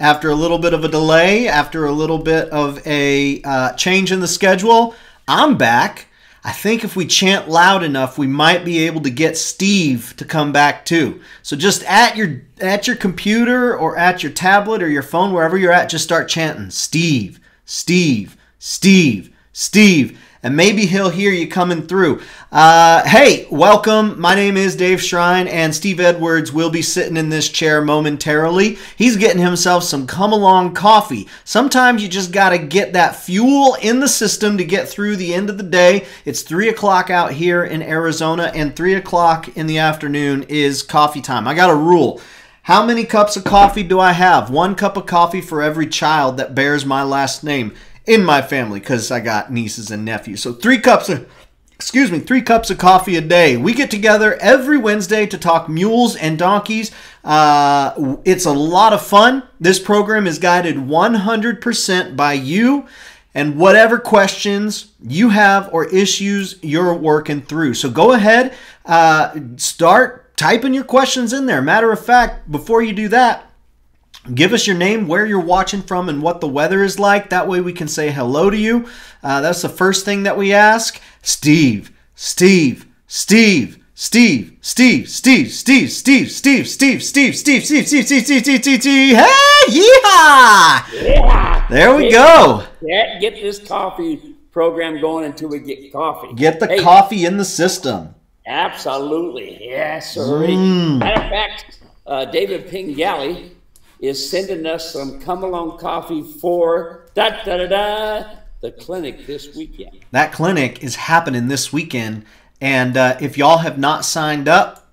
after a little bit of a delay, after a little bit of a uh, change in the schedule. I'm back. I think if we chant loud enough, we might be able to get Steve to come back too. So just at your at your computer or at your tablet or your phone, wherever you're at, just start chanting Steve, Steve, Steve, Steve and maybe he'll hear you coming through. Uh, hey, welcome. My name is Dave Shrine, and Steve Edwards will be sitting in this chair momentarily. He's getting himself some come along coffee. Sometimes you just got to get that fuel in the system to get through the end of the day. It's 3 o'clock out here in Arizona, and 3 o'clock in the afternoon is coffee time. I got a rule. How many cups of coffee do I have? One cup of coffee for every child that bears my last name in my family because I got nieces and nephews. So three cups of excuse me, three cups of coffee a day. We get together every Wednesday to talk mules and donkeys. Uh, it's a lot of fun. This program is guided 100% by you and whatever questions you have or issues you're working through. So go ahead, uh, start typing your questions in there. Matter of fact, before you do that, Give us your name, where you're watching from, and what the weather is like. That way we can say hello to you. Uh, that's the first thing that we ask. Steve, Steve, Steve. Steve, Steve, Steve, Steve, Steve, Steve, Steve, Steve, Steve, Steve, Steve, Steve, Steve, Steve, Steve, Steve. Hey, yeehaw! Yeah. There we go. Get, this coffee program going until we get coffee. Get the coffee in the system. Absolutely. Yes, sir. Mm. Matter of fact, uh, David Pingali is sending us some come along coffee for da da da da the clinic this weekend. That clinic is happening this weekend, and uh, if y'all have not signed up,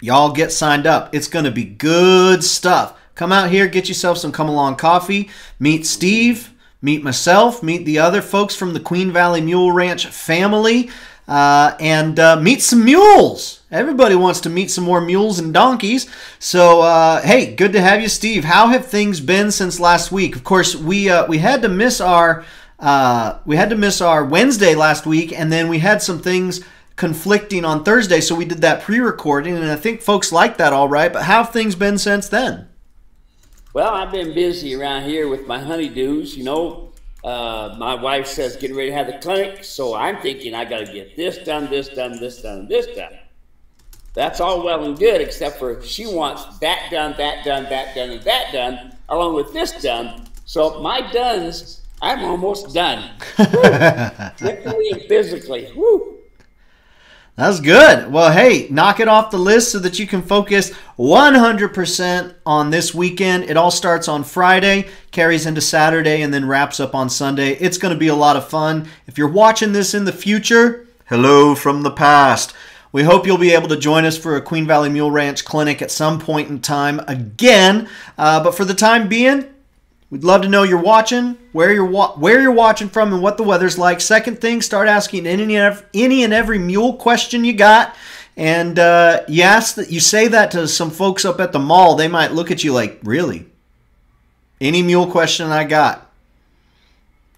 y'all get signed up. It's going to be good stuff. Come out here, get yourself some come along coffee. Meet Steve. Meet myself, meet the other folks from the Queen Valley Mule Ranch family uh, and uh, meet some mules. Everybody wants to meet some more mules and donkeys. So, uh, hey, good to have you, Steve. How have things been since last week? Of course, we uh, we had to miss our uh, we had to miss our Wednesday last week, and then we had some things conflicting on Thursday, so we did that pre-recording, and I think folks like that all right. But how have things been since then? Well, I've been busy around here with my honeydews. You know, uh, my wife says getting ready to have the clinic, so I'm thinking I got to get this done, this done, this done, this done. That's all well and good, except for she wants that done, that done, that done, and that done, along with this done. So my dones, I'm almost done. Mentally and physically. Woo. That's good. Well, hey, knock it off the list so that you can focus 100% on this weekend. It all starts on Friday, carries into Saturday, and then wraps up on Sunday. It's going to be a lot of fun. If you're watching this in the future, hello from the past. We hope you'll be able to join us for a Queen Valley Mule Ranch clinic at some point in time again. Uh, but for the time being, We'd love to know you're watching, where you're wa- where you're watching from, and what the weather's like. Second thing, start asking any and every, any and every mule question you got. And uh, you ask that you say that to some folks up at the mall, they might look at you like, "Really? Any mule question I got?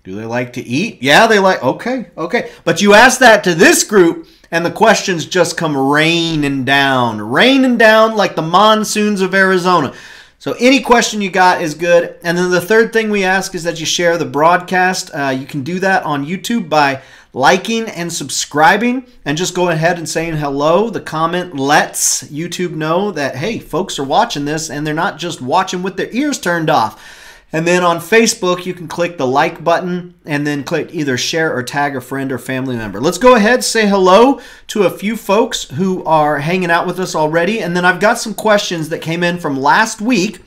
Do they like to eat? Yeah, they like. Okay, okay. But you ask that to this group, and the questions just come raining down, raining down like the monsoons of Arizona. So any question you got is good. And then the third thing we ask is that you share the broadcast. Uh, you can do that on YouTube by liking and subscribing and just go ahead and saying hello. The comment lets YouTube know that, hey, folks are watching this and they're not just watching with their ears turned off. And then on Facebook, you can click the like button and then click either share or tag a friend or family member. Let's go ahead, say hello to a few folks who are hanging out with us already. And then I've got some questions that came in from last week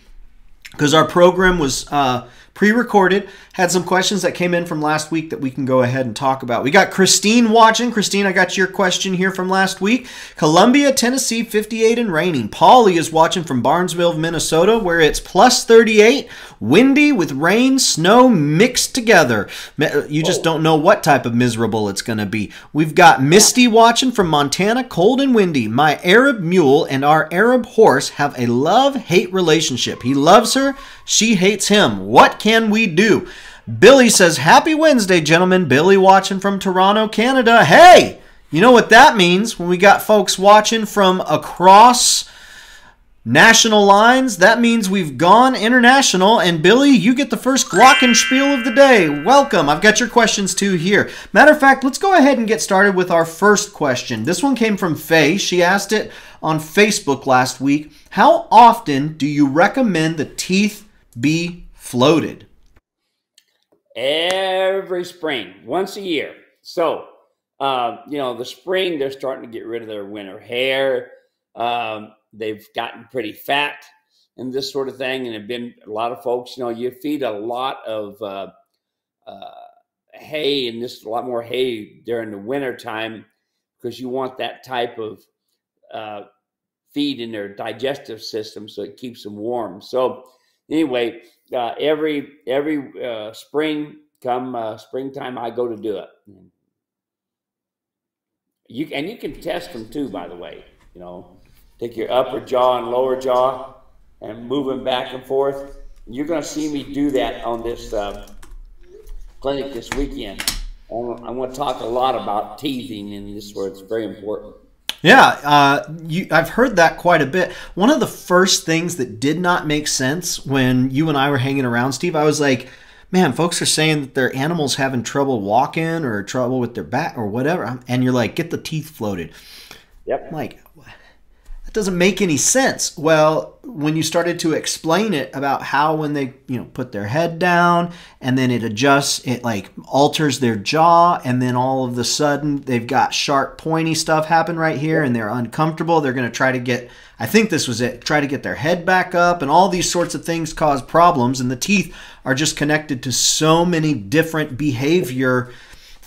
because our program was uh, pre-recorded had some questions that came in from last week that we can go ahead and talk about. We got christine watching. Christine i got your question here from last week. Columbia tennessee 58 and raining. Polly is watching from barnesville minnesota where it's plus 38 windy with rain snow mixed together. You just oh. don't know what type of miserable it's going to be. We've got misty watching from montana cold and windy. My arab mule and our arab horse have a love-hate relationship. He loves her she hates him what can we do? Billy says, Happy Wednesday, gentlemen. Billy watching from Toronto, Canada. Hey, you know what that means when we got folks watching from across National lines, that means we've gone international. And Billy, you get the first Glockenspiel of the day. Welcome. I've got your questions too here. Matter of fact, let's go ahead and get started with our first question. This one came from Faye. She asked it on Facebook last week. How often do you recommend the teeth be floated? Every spring, once a year. So, uh, you know, the spring, they're starting to get rid of their winter hair. Um, they've gotten pretty fat and this sort of thing. And have been a lot of folks, you know, you feed a lot of uh, uh, hay and this a lot more hay during the winter time because you want that type of uh, feed in their digestive system so it keeps them warm. So anyway, uh, every every uh, spring come uh, springtime, I go to do it. You and you can test them too, by the way. You know, take your upper jaw and lower jaw and move them back and forth. You're going to see me do that on this uh, clinic this weekend. I'm going to talk a lot about teething in this where it's very important. Yeah, uh, you, I've heard that quite a bit. One of the first things that did not make sense when you and I were hanging around, Steve, I was like, man, folks are saying that their animals having trouble walking or trouble with their back or whatever, and you're like, get the teeth floated. Yep. I'm like, doesn't make any sense. Well, when you started to explain it about how when they, you know, put their head down and then it adjusts, it like alters their jaw and then all of the sudden they've got sharp pointy stuff happen right here and they're uncomfortable. They're going to try to get I think this was it, try to get their head back up and all these sorts of things cause problems and the teeth are just connected to so many different behavior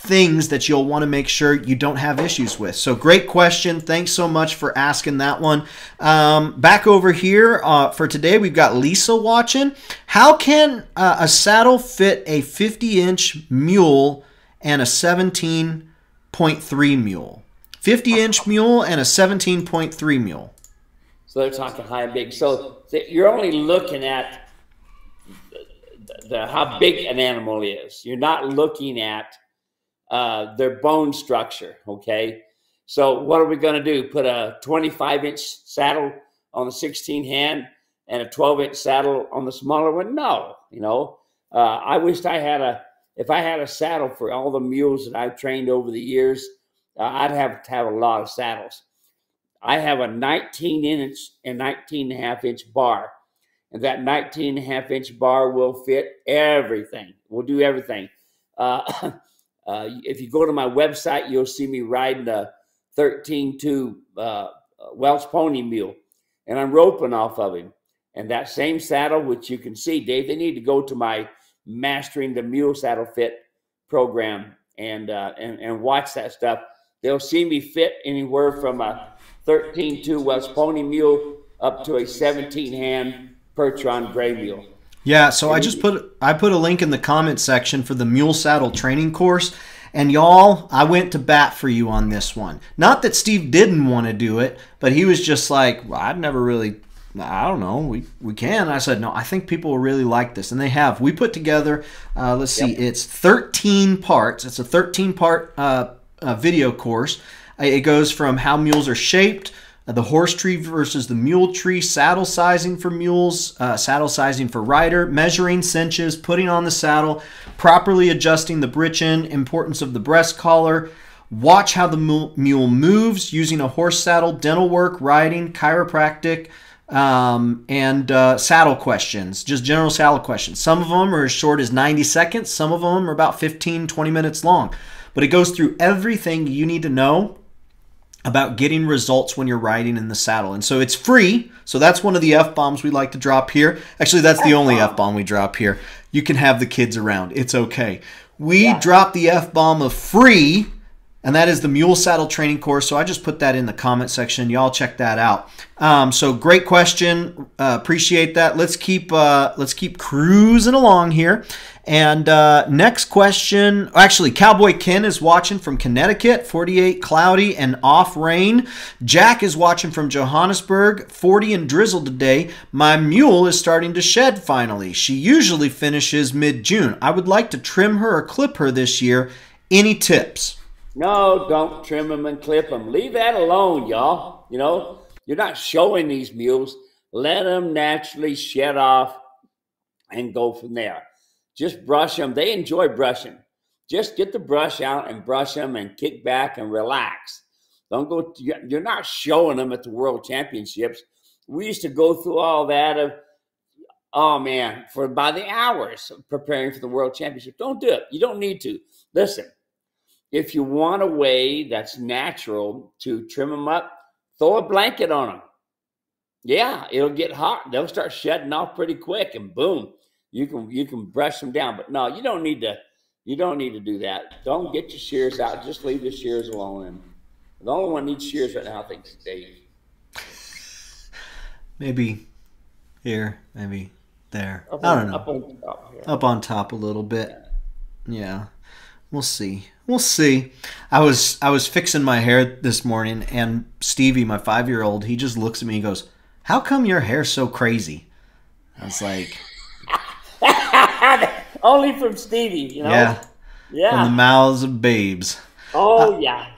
things that you'll want to make sure you don't have issues with. So, great question. Thanks so much for asking that one. Um, back over here uh, for today, we've got Lisa watching. How can uh, a saddle fit a 50 inch mule and a 17.3 mule? 50 inch mule and a 17.3 mule. So they're talking high and big. So you're only looking at the, the, how big an animal is. You're not looking at uh, their bone structure. Okay. So what are we going to do? Put a 25 inch saddle on the 16 hand and a 12 inch saddle on the smaller one? No. You know, uh, I wished I had a, if I had a saddle for all the mules that I've trained over the years, uh, I'd have to have a lot of saddles. I have a 19 inch and 19 and a half inch bar. And that 19 and a half inch bar will fit everything. We'll do everything. Uh, Uh, if you go to my website, you'll see me riding a 13-2 uh, Welsh pony mule, and I'm roping off of him. And that same saddle, which you can see, Dave, they need to go to my Mastering the Mule Saddle Fit program and uh, and, and watch that stuff. They'll see me fit anywhere from a 13-2 Welsh pony mule up to a 17-hand Percheron gray mule. Yeah, so I just put I put a link in the comment section for the mule saddle training course. And y'all, I went to bat for you on this one. Not that Steve didn't want to do it, but he was just like, well, I'd never really I don't know. We we can. I said no. I think people will really like this, and they have. We put together. Uh, let's see. Yep. It's 13 parts. It's a 13 part uh, uh, video course. It goes from how mules are shaped uh, the horse tree versus the mule tree, saddle sizing for mules, uh, saddle sizing for rider, measuring cinches, putting on the saddle, properly adjusting the britchin, importance of the breast collar, watch how the mule moves using a horse saddle, dental work, riding, chiropractic, um, and uh, saddle questions, just general saddle questions. Some of them are as short as 90 seconds, some of them are about 15, 20 minutes long. But it goes through everything you need to know about getting results when you're riding in the saddle. And so it's free. So that's one of the F bombs we like to drop here. Actually, that's the only F bomb we drop here. You can have the kids around. It's okay. We yeah. drop the F bomb of free, and that is the Mule Saddle Training Course. So I just put that in the comment section. Y'all check that out. Um, so great question. Uh, appreciate that. Let's keep uh, let's keep cruising along here. And uh, next question, actually, Cowboy Ken is watching from Connecticut, 48 cloudy and off rain. Jack is watching from Johannesburg, 40 and drizzle today. My mule is starting to shed finally. She usually finishes mid June. I would like to trim her or clip her this year. Any tips? No, don't trim them and clip them. Leave that alone, y'all. You know, you're not showing these mules. Let them naturally shed off and go from there. Just brush them. They enjoy brushing. Just get the brush out and brush them and kick back and relax. Don't go. You're not showing them at the World Championships. We used to go through all that of, oh man, for by the hours preparing for the World Championship. Don't do it. You don't need to. Listen, if you want a way that's natural to trim them up, throw a blanket on them. Yeah, it'll get hot. They'll start shedding off pretty quick, and boom, you can you can brush them down. But no, you don't need to. You don't need to do that. Don't get your shears out. Just leave the shears alone. And the only one needs shears right now, I think, is Dave. Maybe here, maybe there. Up I don't know. Up on top. Yeah. Up on top a little bit. Yeah. yeah. We'll see. We'll see. I was I was fixing my hair this morning, and Stevie, my five year old, he just looks at me and goes, "How come your hair's so crazy?" I was like, "Only from Stevie, you know." Yeah. Yeah. From the mouths of babes. Oh uh, yeah.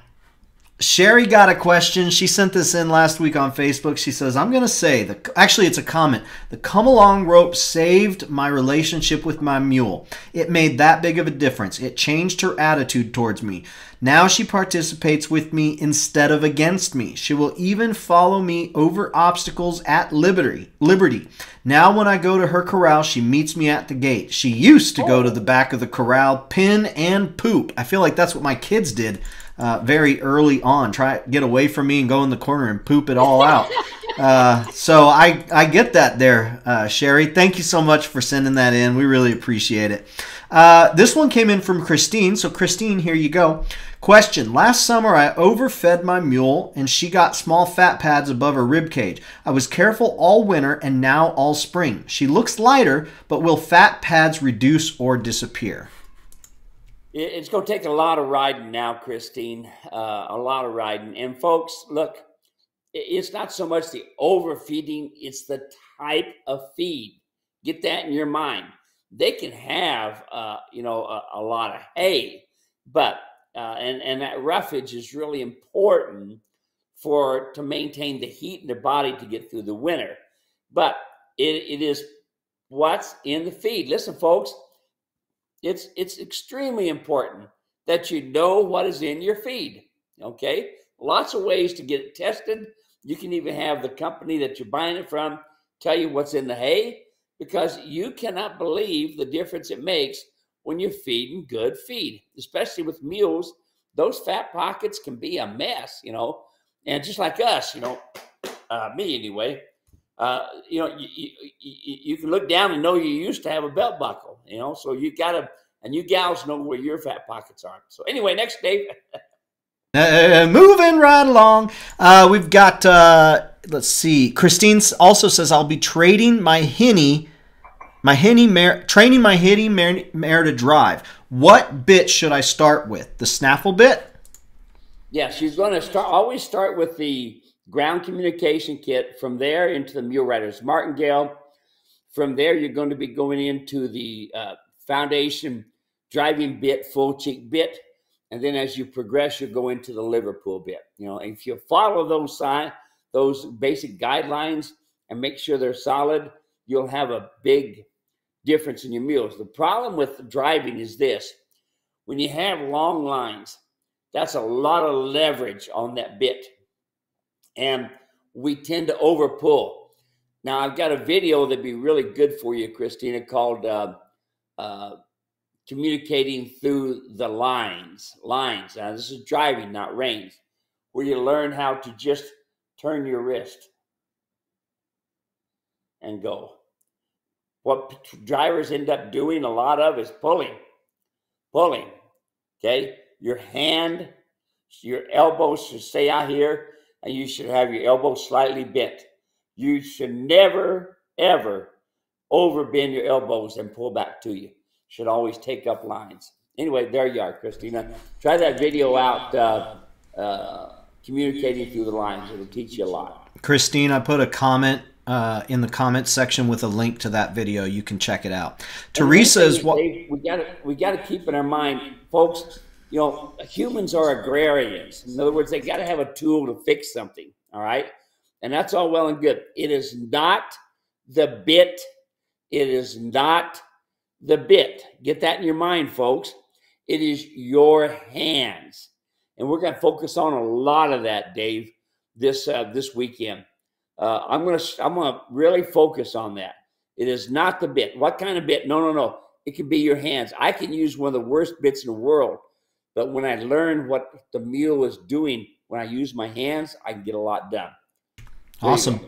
Sherry got a question. She sent this in last week on Facebook. She says, I'm going to say, the, actually, it's a comment. The come along rope saved my relationship with my mule. It made that big of a difference. It changed her attitude towards me. Now she participates with me instead of against me. She will even follow me over obstacles at Liberty. Liberty. Now when I go to her corral, she meets me at the gate. She used to go to the back of the corral, pin and poop. I feel like that's what my kids did uh, very early on. Try get away from me and go in the corner and poop it all out. Uh, so I I get that there, uh, Sherry. Thank you so much for sending that in. We really appreciate it. Uh, this one came in from Christine. So Christine, here you go. Question: Last summer I overfed my mule and she got small fat pads above her rib cage. I was careful all winter and now all spring. She looks lighter, but will fat pads reduce or disappear? It's going to take a lot of riding now, Christine. Uh, a lot of riding. And folks, look, it's not so much the overfeeding, it's the type of feed. Get that in your mind. They can have, uh, you know, a, a, lot of hay, but uh, and and that roughage is really important for to maintain the heat in their body to get through the winter. But it, it is what's in the feed. Listen, folks, it's it's extremely important that you know what is in your feed. Okay, lots of ways to get it tested. You can even have the company that you're buying it from tell you what's in the hay because you cannot believe the difference it makes when you're feeding good feed, especially with mules. Those fat pockets can be a mess, you know. And just like us, you know, uh, me anyway, uh, you know, you, you, you, can look down and know you used to have a belt buckle, you know, so you got to, and you gals know where your fat pockets are. So anyway, next Dave. uh, moving right along. Uh, we've got, uh, let's see, Christine also says, I'll be trading my hinny, my hinny mare, training my hinny mare, mare to drive. What bit should I start with? The snaffle bit? Yeah, she's going to start, always start with the, ground communication kit. From there into the mule riders martingale. From there, you're going to be going into the uh, foundation driving bit, full cheek bit. And then as you progress, you go into the Liverpool bit. You know, if you follow those sign, those basic guidelines and make sure they're solid, you'll have a big difference in your mules. The problem with driving is this. When you have long lines, that's a lot of leverage on that bit and we tend to overpull. Now, I've got a video that'd be really good for you, Christina, called uh, uh, Communicating Through the Lines. Lines. Now, this is driving, not reins, where you learn how to just turn your wrist and go. What drivers end up doing a lot of is pulling, pulling. Okay, your hand, your elbows should stay out here, and you should have your elbow slightly bent. You should never, ever overbend your elbows and pull back to you. Should always take up lines. Anyway, there you are, Christina. Try that video out, uh, uh, communicating through the lines. It'll teach you a lot. Christine, I put a comment uh, in the comment section with a link to that video. You can check it out. Teresa is what we got we got to keep in our mind, folks you know, humans are agrarians. In other words, they got to have a tool to fix something. All right. And that's all well and good. It is not the bit. It is not the bit. Get that in your mind, folks. It is your hands. And we're going to focus on a lot of that, Dave, this uh, this weekend. Uh, I'm going to I'm going to really focus on that. It is not the bit. What kind of bit? No, no, no. It can be your hands. I can use one of the worst bits in the world, but when I learn what the mule was doing, when I use my hands, I can get a lot done. There awesome.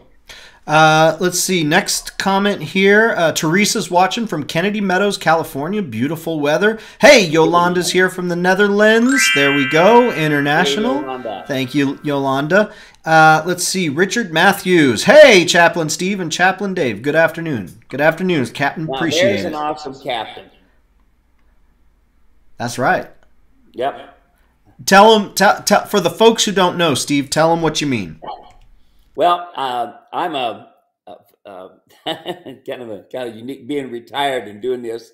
Uh, let's see. Next comment here. Uh, Teresa's watching from Kennedy Meadows, California. Beautiful weather. Hey, Yolanda's here from the Netherlands. There we go. International. Hey, Thank you, Yolanda. Uh, let's see. Richard Matthews. Hey, Chaplain Steve and Chaplain Dave. Good afternoon. Good afternoon, Captain. Now, Appreciate there's it. an awesome captain. That's right. Yep. Tell them, tell, tell, for the folks who don't know, Steve, tell them what you mean. Well, uh, I'm a, a, a kind of a kind of unique being retired and doing this,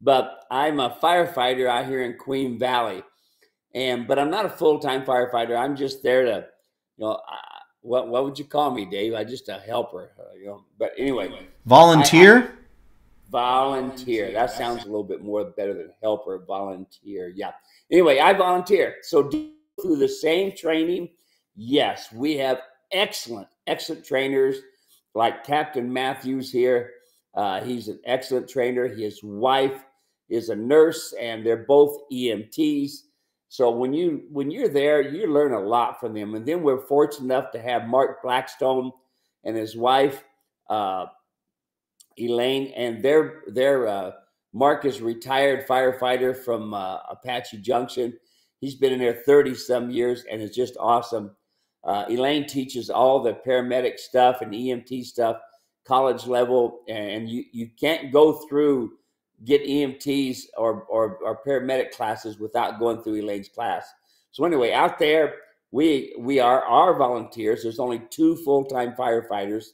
but I'm a firefighter out here in Queen Valley, and but I'm not a full time firefighter. I'm just there to, you know, uh, what what would you call me, Dave? I just a helper, uh, you know. But anyway, volunteer. I, I, volunteer. That sounds a little bit more better than helper. Volunteer. Yeah. Anyway, I volunteer. So through the same training, yes, we have excellent, excellent trainers like Captain Matthews here. Uh, he's an excellent trainer. His wife is a nurse, and they're both EMTs. So when you when you're there, you learn a lot from them. And then we're fortunate enough to have Mark Blackstone and his wife uh, Elaine, and their their uh, Mark is retired firefighter from uh, Apache Junction. He's been in there thirty some years, and it's just awesome. Uh, Elaine teaches all the paramedic stuff and EMT stuff, college level, and you, you can't go through get EMTs or, or, or paramedic classes without going through Elaine's class. So anyway, out there, we we are our volunteers. There's only two full time firefighters,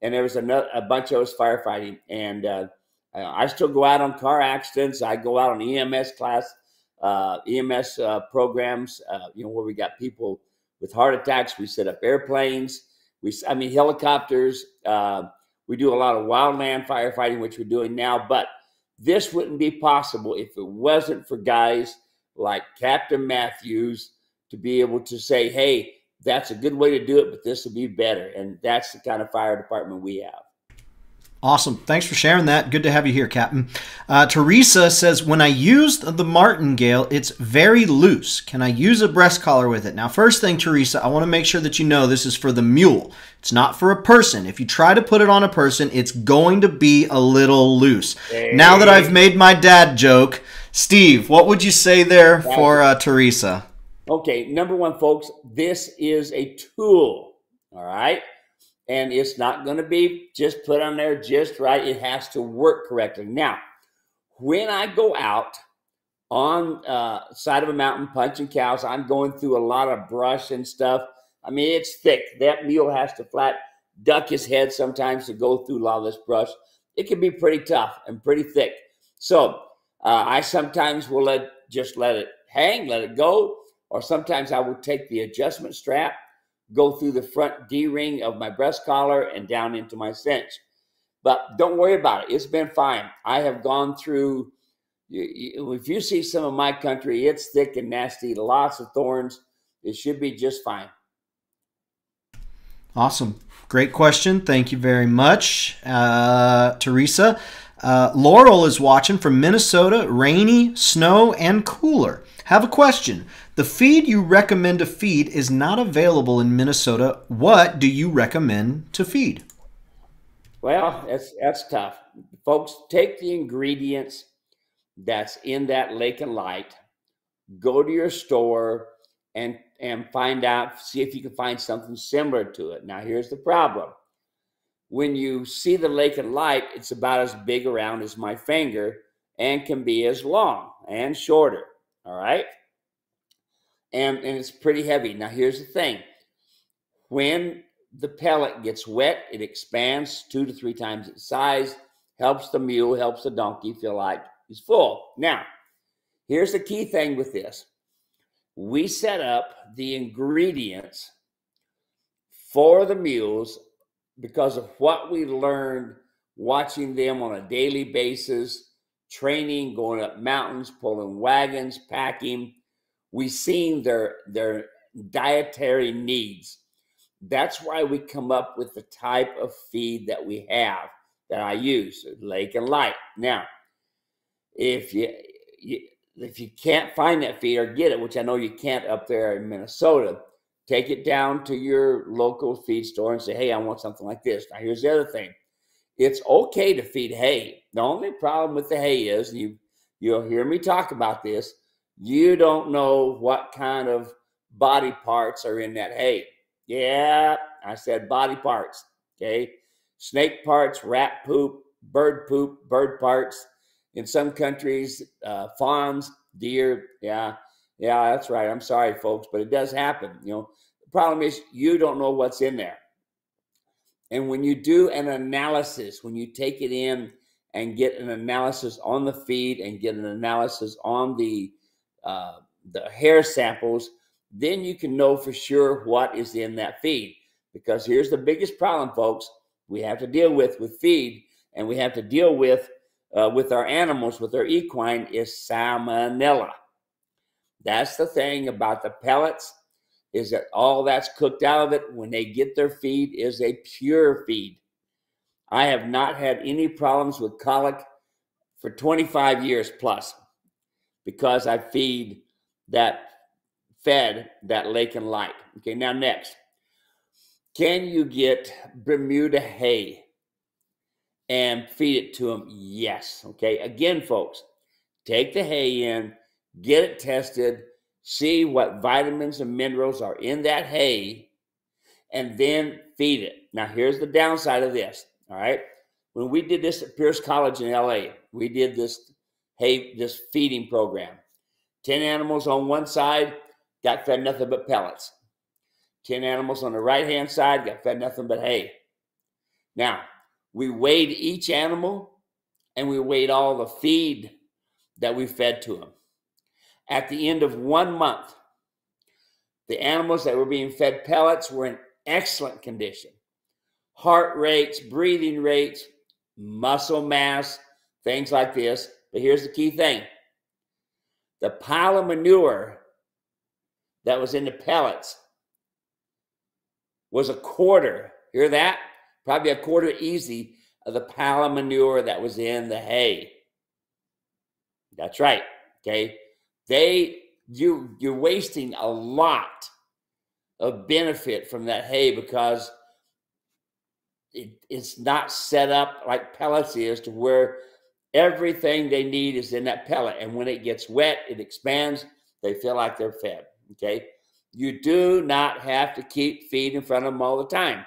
and there was a, a bunch of us firefighting. And uh, I still go out on car accidents. I go out on EMS class, uh, EMS uh, programs. Uh, you know where we got people with heart attacks. We set up airplanes. We, I mean, helicopters. Uh, we do a lot of wildland firefighting, which we're doing now. But this wouldn't be possible if it wasn't for guys like Captain Matthews to be able to say, hey, that's a good way to do it, but this will be better. And that's the kind of fire department we have. Awesome. Thanks for sharing that. Good to have you here, Captain. Uh, Teresa says, when I used the martingale, it's very loose. Can I use a breast collar with it? Now, first thing, Teresa, I want to make sure that you know this is for the mule. It's not for a person. If you try to put it on a person, it's going to be a little loose. Hey. Now that I've made my dad joke, Steve, what would you say there for uh, Teresa? Okay, number one, folks, this is a tool. All right and it's not going to be just put on there just right. It has to work correctly. Now, when I go out on uh, side of a mountain punching cows, I'm going through a lot of brush and stuff. I mean, it's thick. That mule has to flat duck his head sometimes to go through a lot of this brush. It can be pretty tough and pretty thick. So uh, I sometimes will let just let it hang, let it go, or sometimes I will take the adjustment strap go through the front D ring of my breast collar and down into my cinch. But don't worry about it. It's been fine. I have gone through, if you see some of my country, it's thick and nasty, lots of thorns. It should be just fine. Awesome. Great question. Thank you very much, uh, Teresa. Uh, Laurel is watching from Minnesota, rainy, snow, and cooler. Have a question. The feed you recommend to feed is not available in Minnesota. What do you recommend to feed? Well, that's that's tough. Folks, take the ingredients that's in that Lake and Light, go to your store and and find out, see if you can find something similar to it. Now, here's the problem. When you see the Lake and Light, it's about as big around as my finger and can be as long and shorter. All right and, and it's pretty heavy. Now, here's the thing when the pellet gets wet, it expands two to three times its size, helps the mule, helps the donkey feel like he's full. Now, here's the key thing with this we set up the ingredients for the mules because of what we learned watching them on a daily basis, training, going up mountains, pulling wagons, packing. We've seen their their dietary needs. That's why we come up with the type of feed that we have that I use, Lake and Light. Now, if you, you if you can't find that feed or get it, which I know you can't up there in Minnesota, take it down to your local feed store and say, "Hey, I want something like this." Now, here's the other thing: it's okay to feed hay. The only problem with the hay is you you'll hear me talk about this. You don't know what kind of body parts are in that hay. Yeah, I said body parts. Okay, snake parts, rat poop, bird poop, bird parts. In some countries, uh, fawns, deer. Yeah, yeah, that's right. I'm sorry, folks, but it does happen. You know, the problem is you don't know what's in there. And when you do an analysis, when you take it in and get an analysis on the feed and get an analysis on the uh, the hair samples, then you can know for sure what is in that feed. Because here's the biggest problem, folks, we have to deal with with feed, and we have to deal with uh, with our animals, with our equine, is salmonella. That's the thing about the pellets is that all that's cooked out of it when they get their feed is a pure feed. I have not had any problems with colic for 25 years plus because I feed that fed that lake and light. Okay, now next. Can you get Bermuda hay and feed it to them? Yes. Okay, again, folks, take the hay in, get it tested, see what vitamins and minerals are in that hay, and then feed it. Now, here's the downside of this. All right. When we did this at Pierce College in LA, we did this hay, this feeding program. 10 animals on one side got fed nothing but pellets. 10 animals on the right hand side got fed nothing but hay. Now, we weighed each animal and we weighed all the feed that we fed to them. At the end of one month, the animals that were being fed pellets were in excellent condition. Heart rates, breathing rates, muscle mass, things like this. But here's the key thing the pile of manure that was in the pellets was a quarter. Hear that? Probably a quarter easy of the pile of manure that was in the hay. That's right. Okay they you you're wasting a lot of benefit from that hay because it, it's not set up like pellets is to where everything they need is in that pellet and when it gets wet it expands they feel like they're fed okay you do not have to keep feeding in front of them all the time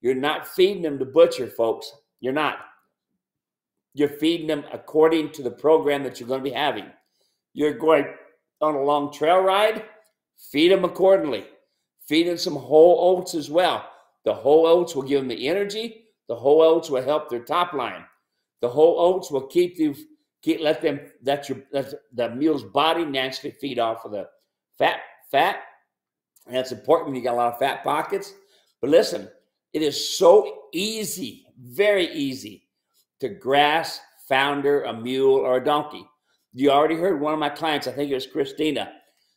you're not feeding them to butcher folks you're not you're feeding them according to the program that you're going to be having you're going on a long trail ride, feed them accordingly. Feed them some whole oats as well. The whole oats will give them the energy. The whole oats will help their top line. The whole oats will keep you keep let them that your that's the mule's body naturally feed off of the fat fat. And that's important when you got a lot of fat pockets. But listen, it is so easy, very easy to grass founder a mule or a donkey. You already heard one of my clients, I think it was Christina,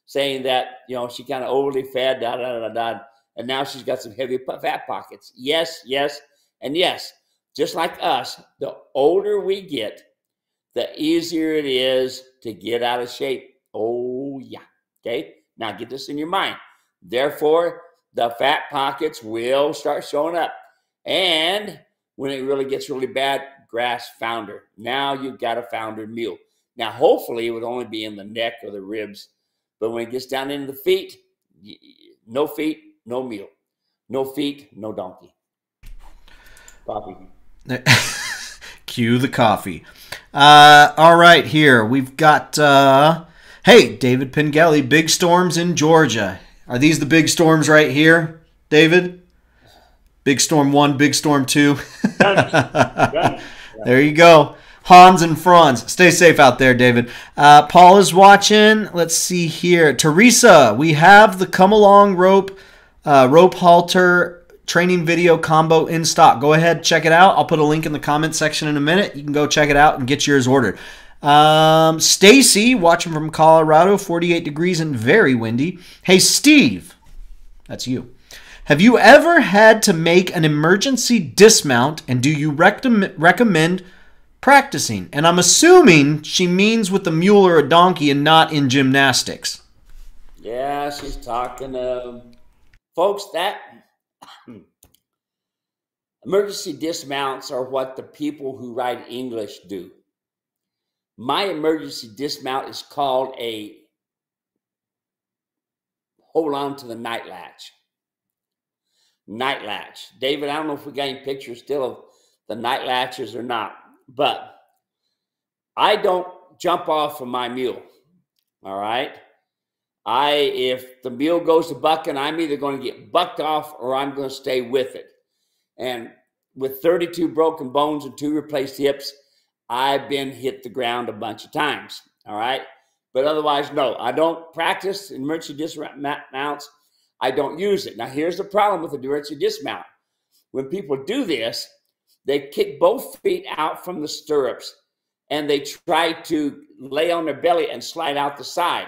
saying that, you know, she kind of overly fed, da, da, da, da, and now she's got some heavy fat pockets. Yes, yes, and yes. Just like us, the older we get, the easier it is to get out of shape. Oh, yeah. Okay. Now get this in your mind. Therefore, the fat pockets will start showing up. And when it really gets really bad, grass founder. Now you've got a founder mule. Now, hopefully, it would only be in the neck or the ribs, but when it gets down into the feet, no feet, no meal. No feet, no donkey. Coffee. Cue the coffee. Uh, all right, here we've got. Uh, hey, David Pengelly, big storms in Georgia. Are these the big storms right here, David? Big storm one, big storm two. there you go. Hans and Franz. Stay safe out there, David. Uh, Paul is watching. Let's see here. Teresa, we have the come along rope, uh, rope halter training video combo in stock. Go ahead, check it out. I'll put a link in the comment section in a minute. You can go check it out and get yours ordered. Um, Stacy, watching from Colorado, 48 degrees and very windy. Hey, Steve, that's you. Have you ever had to make an emergency dismount and do you recommend practicing? And I'm assuming she means with a mule or a donkey and not in gymnastics. Yeah, she's talking. to folks, that emergency dismounts are what the people who write English do. My emergency dismount is called a hold on to the night latch night latch. David, I don't know if we got any pictures still of the night latches or not, but I don't jump off of my mule. All right. I if the mule goes to bucking, I'm either going to get bucked off or I'm going to stay with it. And with 32 broken bones and two replaced hips, I've been hit the ground a bunch of times. All right. But otherwise, no, I don't practice emergency dismounts I don't use it. Now, here's the problem with the emergency dismount. When people do this, they kick both feet out from the stirrups and they try to lay on their belly and slide out the side.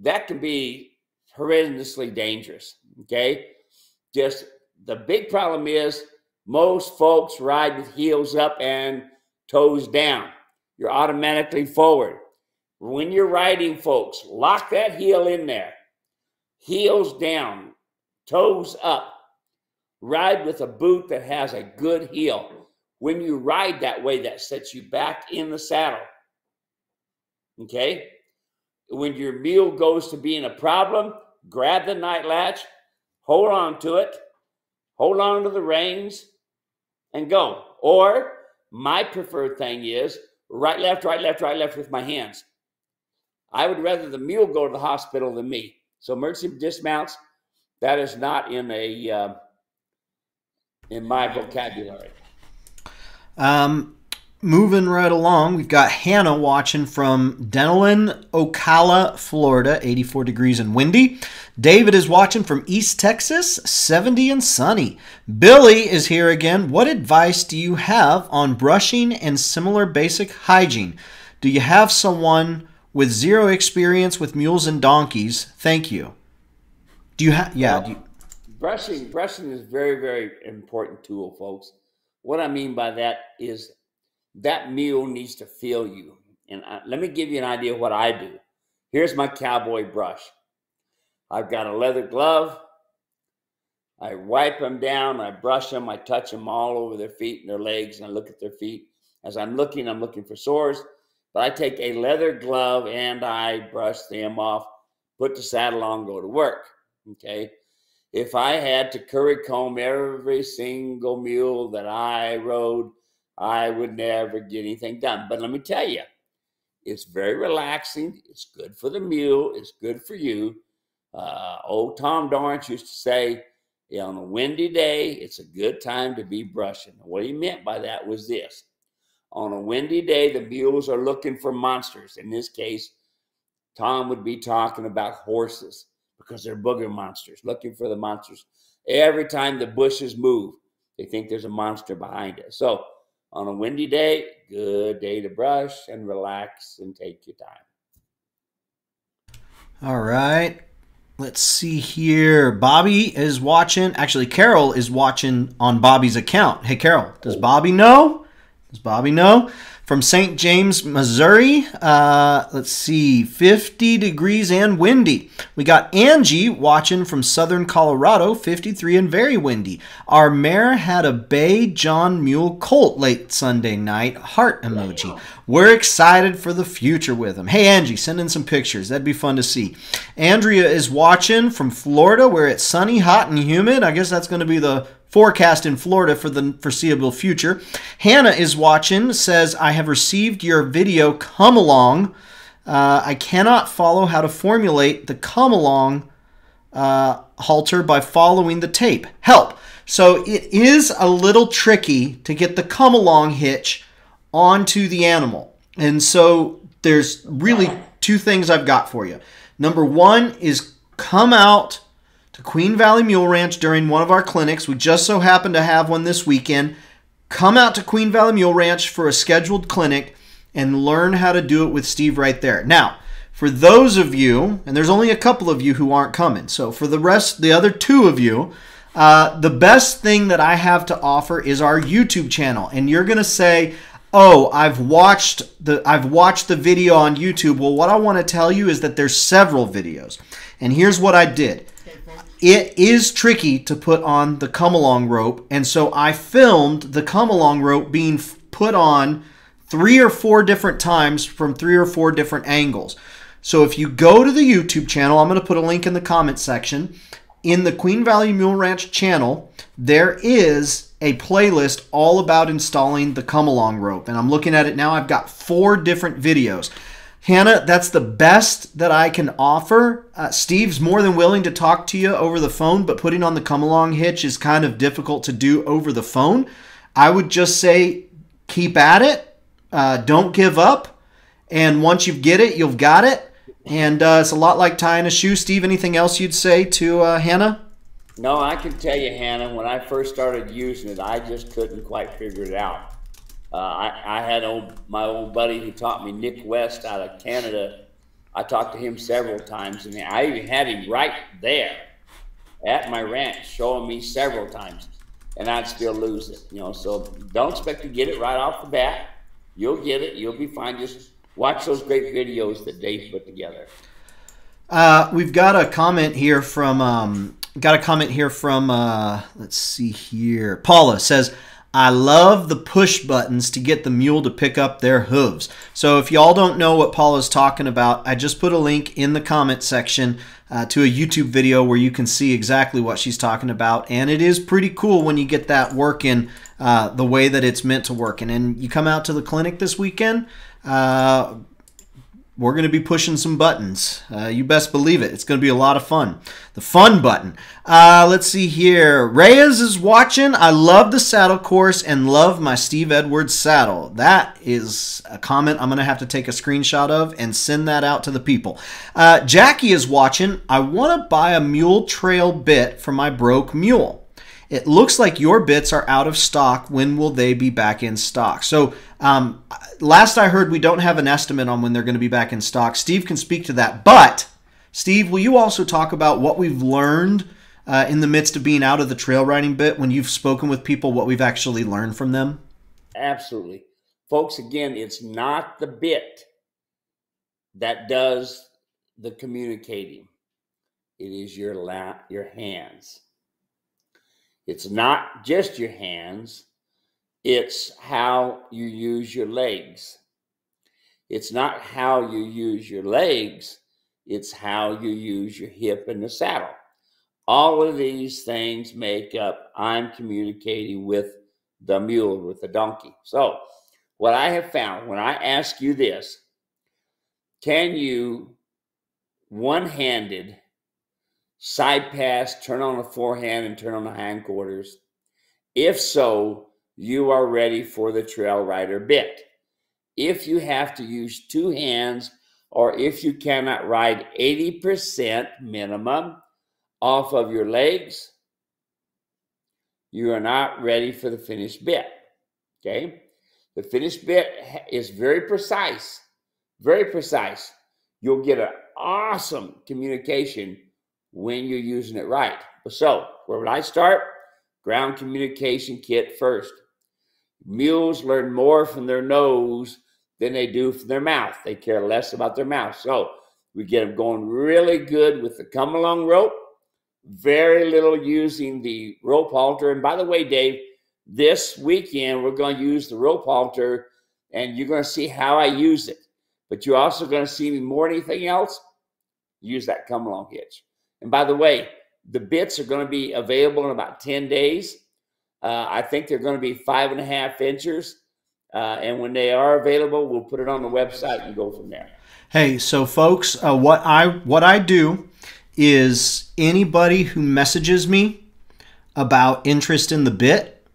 That can be horrendously dangerous. Okay. Just the big problem is most folks ride with heels up and toes down. You're automatically forward. When you're riding, folks, lock that heel in there heels down, toes up. Ride with a boot that has a good heel. When you ride that way, that sets you back in the saddle. Okay? When your mule goes to being a problem, grab the night latch, hold on to it, hold on to the reins, and go. Or my preferred thing is right, left, right, left, right, left with my hands. I would rather the mule go to the hospital than me. So emergency dismounts, that is not in a uh, in my vocabulary. Um, moving right along, we've got Hannah watching from Dunnellon, Ocala, Florida, 84 degrees and windy. David is watching from East Texas, 70 and sunny. Billy is here again. What advice do you have on brushing and similar basic hygiene? Do you have someone with zero experience with mules and donkeys. Thank you. Do you have? Yeah. You... brushing brushing is very very important tool, folks. What I mean by that is that mule needs to feel you. And I, let me give you an idea what I do. Here's my cowboy brush. I've got a leather glove. I wipe them down. I brush them. I touch them all over their feet and their legs, and I look at their feet. As I'm looking, I'm looking for sores. But I take a leather glove and I brush them off, put the saddle on, go to work. Okay. If I had to curry comb every single mule that I rode, I would never get anything done. But let me tell you, it's very relaxing. It's good for the mule. It's good for you. Uh, old Tom Dorrance used to say, on a windy day, it's a good time to be brushing. What he meant by that was this on a windy day, the mules are looking for monsters. In this case, Tom would be talking about horses because they're booger monsters, looking for the monsters. Every time the bushes move, they think there's a monster behind it. So, on a windy day, good day to brush and relax and take your time. All right. Let's see here. Bobby is watching. Actually, Carol is watching on Bobby's account. Hey, Carol, does oh. Bobby know? Does Bobby know? From St. James, Missouri. Uh, let's see, 50 degrees and windy. We got Angie watching from southern Colorado, 53 and very windy. Our mare had a Bay John Mule colt late Sunday night. Heart emoji. We're excited for the future with him. Hey, Angie, send in some pictures. That'd be fun to see. Andrea is watching from Florida, where it's sunny, hot, and humid. I guess that's going to be the forecast in Florida for the foreseeable future. Hannah is watching, says, I have received your video come along. Uh, I cannot follow how to formulate the come along uh, halter by following the tape. Help. So it is a little tricky to get the come along hitch onto the animal. And so there's really two things I've got for you. Number one is come out to Queen Valley Mule Ranch during one of our clinics. We just so happen to have one this weekend. Come out to Queen Valley Mule Ranch for a scheduled clinic and learn how to do it with Steve right there. Now, for those of you, and there's only a couple of you who aren't coming, so for the rest, the other two of you, uh, the best thing that I have to offer is our YouTube channel. And you're going to say, oh i've watched the i've watched the video on youtube well what i want to tell you is that there's several videos and here's what i did it is tricky to put on the come along rope and so i filmed the come along rope being put on three or four different times from three or four different angles so if you go to the youtube channel i'm going to put a link in the comment section in the queen valley mule ranch channel there is a playlist all about installing the come along rope. And I'm looking at it now. I've got four different videos. Hannah, that's the best that I can offer. Uh, Steve's more than willing to talk to you over the phone, but putting on the come along hitch is kind of difficult to do over the phone. I would just say keep at it, uh, don't give up. And once you get it, you've got it. And uh, it's a lot like tying a shoe. Steve, anything else you'd say to uh, Hannah? No, I can tell you, Hannah, when I first started using it, I just couldn't quite figure it out. Uh, I, I had old, my old buddy who taught me, Nick West out of Canada. I talked to him several times, and I even had him right there at my ranch showing me several times, and I'd still lose it. You know, so don't expect to get it right off the bat. You'll get it. You'll be fine. Just watch those great videos that Dave put together. Uh, we've got a comment here from um, got a comment here from uh, let's see here. Paula says, "I love the push buttons to get the mule to pick up their hooves." So if y'all don't know what Paul is talking about, I just put a link in the comment section uh, to a YouTube video where you can see exactly what she's talking about, and it is pretty cool when you get that working uh, the way that it's meant to work. And then you come out to the clinic this weekend. Uh, we're going to be pushing some buttons. Uh, you best believe it. It's going to be a lot of fun. The fun button. Uh, let's see here. Reyes is watching. I love the saddle course and love my Steve Edwards saddle. That is a comment I'm going to have to take a screenshot of and send that out to the people. Uh, Jackie is watching. I want to buy a mule trail bit for my broke mule. It looks like your bits are out of stock. When will they be back in stock? So, um, last I heard, we don't have an estimate on when they're going to be back in stock. Steve can speak to that. But, Steve, will you also talk about what we've learned uh, in the midst of being out of the trail riding bit when you've spoken with people, what we've actually learned from them? Absolutely. Folks, again, it's not the bit that does the communicating, it is your, la- your hands it's not just your hands, it's how you use your legs. It's not how you use your legs, it's how you use your hip and the saddle. All of these things make up I'm communicating with the mule, with the donkey. So, what I have found when I ask you this, can you one handed side pass, turn on the forehand, and turn on the hindquarters? If so, you are ready for the trail rider bit. If you have to use two hands, or if you cannot ride 80% minimum off of your legs, you are not ready for the finished bit. Okay? The finished bit is very precise, very precise. You'll get an awesome communication when you're using it right. So, where would I start? Ground communication kit first. Mules learn more from their nose than they do from their mouth. They care less about their mouth. So, we get them going really good with the come along rope, very little using the rope halter. And by the way, Dave, this weekend we're going to use the rope halter and you're going to see how I use it. But you're also going to see me more than anything else use that come along hitch. And by the way, the bits are going to be available in about 10 days. Uh, I think they're going to be five and a half inches. Uh, and when they are available, we'll put it on the website and go from there. Hey, so folks, uh, what I what I do is anybody who messages me about interest in the bit,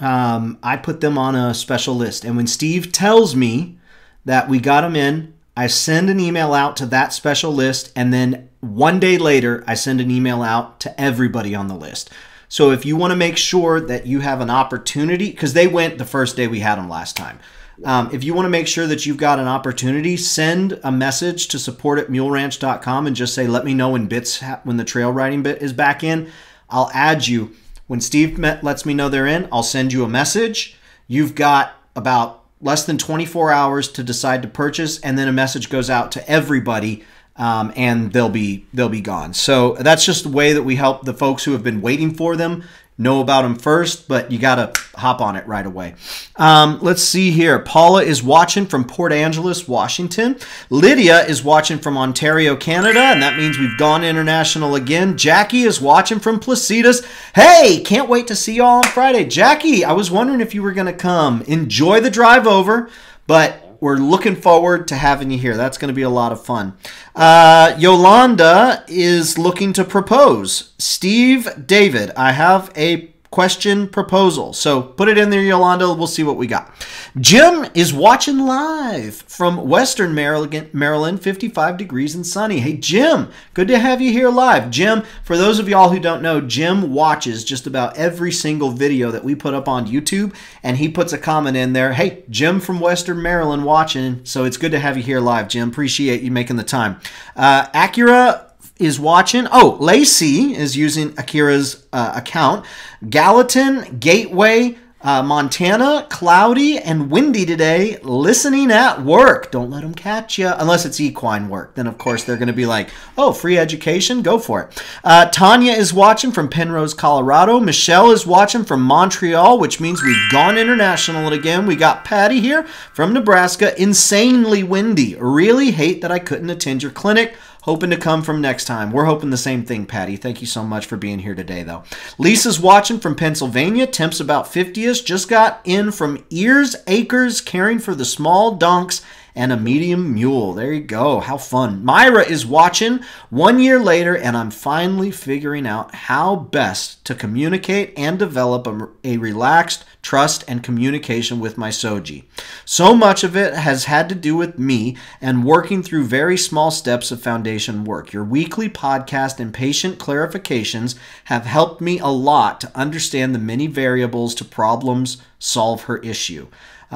um, I put them on a special list. And when Steve tells me that we got them in, I send an email out to that special list, and then one day later, I send an email out to everybody on the list. So if you want to make sure that you have an opportunity, because they went the first day we had them last time. Um, if you want to make sure that you've got an opportunity, send a message to support at muleranch.com and just say, let me know when bits, when the trail riding bit is back in. I'll add you. When Steve lets me know they're in, I'll send you a message. You've got about less than 24 hours to decide to purchase, and then a message goes out to everybody um, and they'll be they'll be gone. So that's just the way that we help the folks who have been waiting for them know about them first, but you got to hop on it right away. Um, let's see here. Paula is watching from Port Angeles, Washington. Lydia is watching from Ontario, Canada, and that means we've gone international again. Jackie is watching from Placitas. Hey, can't wait to see you all on Friday. Jackie, I was wondering if you were going to come. Enjoy the drive over, but we're looking forward to having you here. That's going to be a lot of fun. Uh, Yolanda is looking to propose. Steve David, I have a question proposal. So put it in there, Yolanda. We'll see what we got. Jim is watching live from Western Maryland, Maryland, 55 degrees and sunny. Hey, Jim, good to have you here live. Jim, for those of y'all who don't know, Jim watches just about every single video that we put up on YouTube, and he puts a comment in there. Hey, Jim from Western Maryland watching. So it's good to have you here live, Jim. Appreciate you making the time. Uh, Acura is watching. Oh, Lacey is using Akira's uh, account. Gallatin, Gateway, uh, Montana, cloudy and windy today, listening at work. Don't let them catch you, unless it's equine work. Then, of course, they're going to be like, oh, free education? Go for it. Uh, Tanya is watching from Penrose, Colorado. Michelle is watching from Montreal, which means we've gone international again. We got Patty here from Nebraska. Insanely windy. Really hate that I couldn't attend your clinic hoping to come from next time. We're hoping the same thing, Patty. Thank you so much for being here today, though. Lisa's watching from Pennsylvania. Temps about 50ish. Just got in from Ears Acres, caring for the small donks and a medium mule. There you go. How fun. Myra is watching one year later, and I'm finally figuring out how best to communicate and develop a, a relaxed trust and communication with my Soji. So much of it has had to do with me and working through very small steps of foundation work. Your weekly podcast and patient clarifications have helped me a lot to understand the many variables to problems solve her issue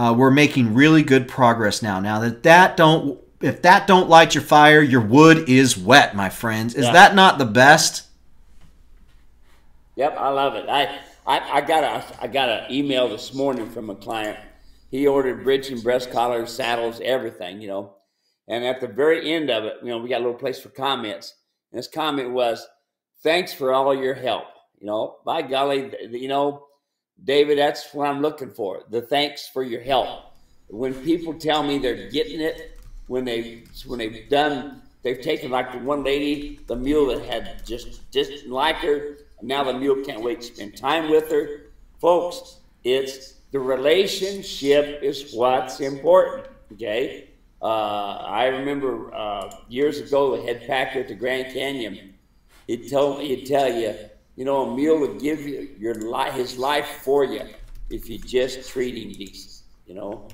uh, we're making really good progress now. Now that that don't if that don't light your fire, your wood is wet, my friends. Is yeah. that not the best? Yep, I love it. I, I, I got a I got an email this morning from a client. He ordered bridge and breast collars, saddles, everything, you know. And at the very end of it, you know, we got a little place for comments. And his comment was, "Thanks for all your help." You know, by golly, you know, David, that's what I'm looking for. The thanks for your help. When people tell me they're getting it, when they when they've done, they've taken like the one lady, the mule that had just just like her. and Now the mule can't wait to spend time with her. Folks, it's the relationship is what's important. Okay. Uh, I remember uh, years ago, the head packer at the Grand Canyon, he told me, he'd tell you, you know, a mule would give you your life, his life for you if you just treat him decent, you know.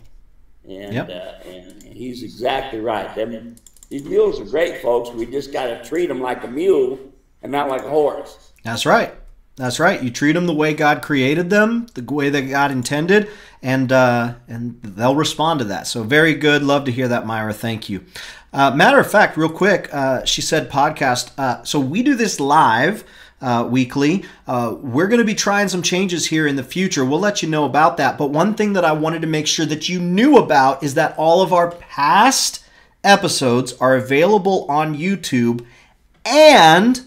And, yep. uh, and, and he's exactly right. Them, these mules are great, folks. We just got to treat them like a mule and not like a horse. That's right. That's right. You treat them the way God created them, the way that God intended, and uh, and they'll respond to that. So very good. Love to hear that, Myra. Thank you. Uh, matter of fact, real quick, uh, she said podcast. Uh, so we do this live uh, weekly. Uh, we're going to be trying some changes here in the future. We'll let you know about that. But one thing that I wanted to make sure that you knew about is that all of our past episodes are available on YouTube. And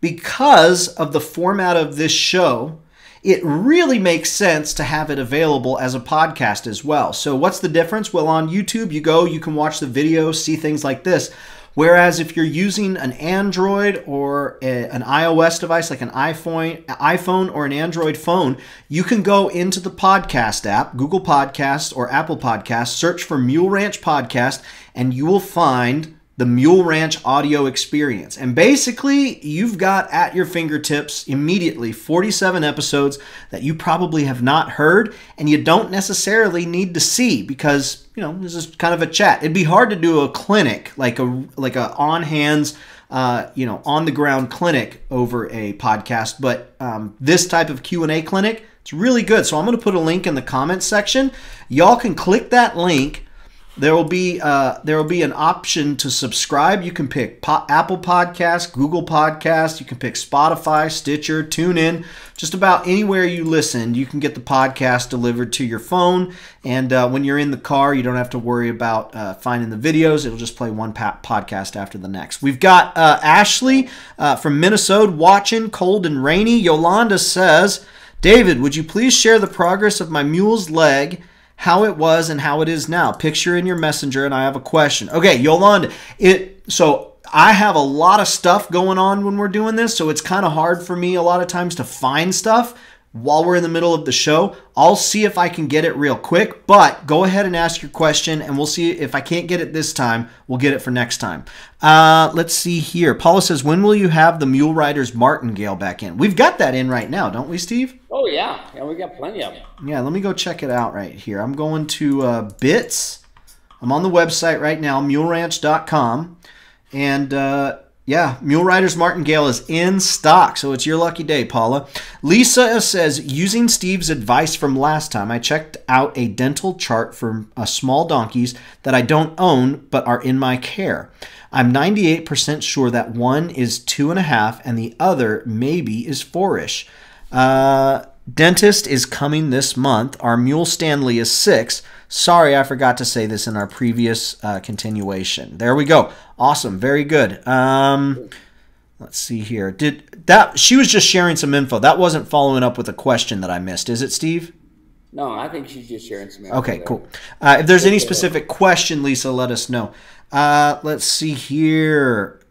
because of the format of this show, it really makes sense to have it available as a podcast as well. So, what's the difference? Well, on YouTube, you go, you can watch the video, see things like this. Whereas if you're using an Android or a, an iOS device like an iPhone, iPhone or an Android phone, you can go into the podcast app, Google Podcasts or Apple Podcasts, search for Mule Ranch Podcast, and you will find the Mule Ranch audio experience. And basically, you've got at your fingertips immediately 47 episodes that you probably have not heard and you don't necessarily need to see because, you know, this is kind of a chat. It'd be hard to do a clinic like a like a on hands uh, you know, on the ground clinic over a podcast, but um, this type of Q and A clinic, it's really good. So I'm going to put a link in the comments section. Y'all can click that link there will be uh, there will be an option to subscribe. You can pick po- Apple Podcast, Google Podcast. You can pick Spotify, Stitcher, TuneIn. Just about anywhere you listen, you can get the podcast delivered to your phone. And uh, when you're in the car, you don't have to worry about uh, finding the videos. It'll just play one pa- podcast after the next. We've got uh, Ashley uh, from Minnesota watching, cold and rainy. Yolanda says, "David, would you please share the progress of my mule's leg?" How it was and how it is now. Picture in your messenger, and I have a question. Okay, Yolanda, it so I have a lot of stuff going on when we're doing this, so it's kind of hard for me a lot of times to find stuff while we're in the middle of the show. I'll see if I can get it real quick, but go ahead and ask your question, and we'll see if I can't get it this time. We'll get it for next time. Uh, let's see here. Paula says, "When will you have the Mule Riders Martingale back in?" We've got that in right now, don't we, Steve? Oh yeah, yeah, we got plenty of them. Yeah, let me go check it out right here. I'm going to uh, Bits. I'm on the website right now, MuleRanch.com, and uh, yeah, Mule Riders Martingale is in stock, so it's your lucky day, Paula. Lisa says, using Steve's advice from last time, I checked out a dental chart for uh, small donkeys that I don't own but are in my care. I'm 98% sure that one is two and a half and the other maybe is fourish. Uh, dentist is coming this month. Our mule Stanley is six. Sorry, I forgot to say this in our previous uh, continuation. There we go. Awesome. Very good. Um, let's see here. Did that? She was just sharing some info. That wasn't following up with a question that I missed. Is it, Steve? No, I think she's just sharing some. Info. Okay, there. cool. Uh, if there's any specific question, Lisa, let us know. Uh, let's see here.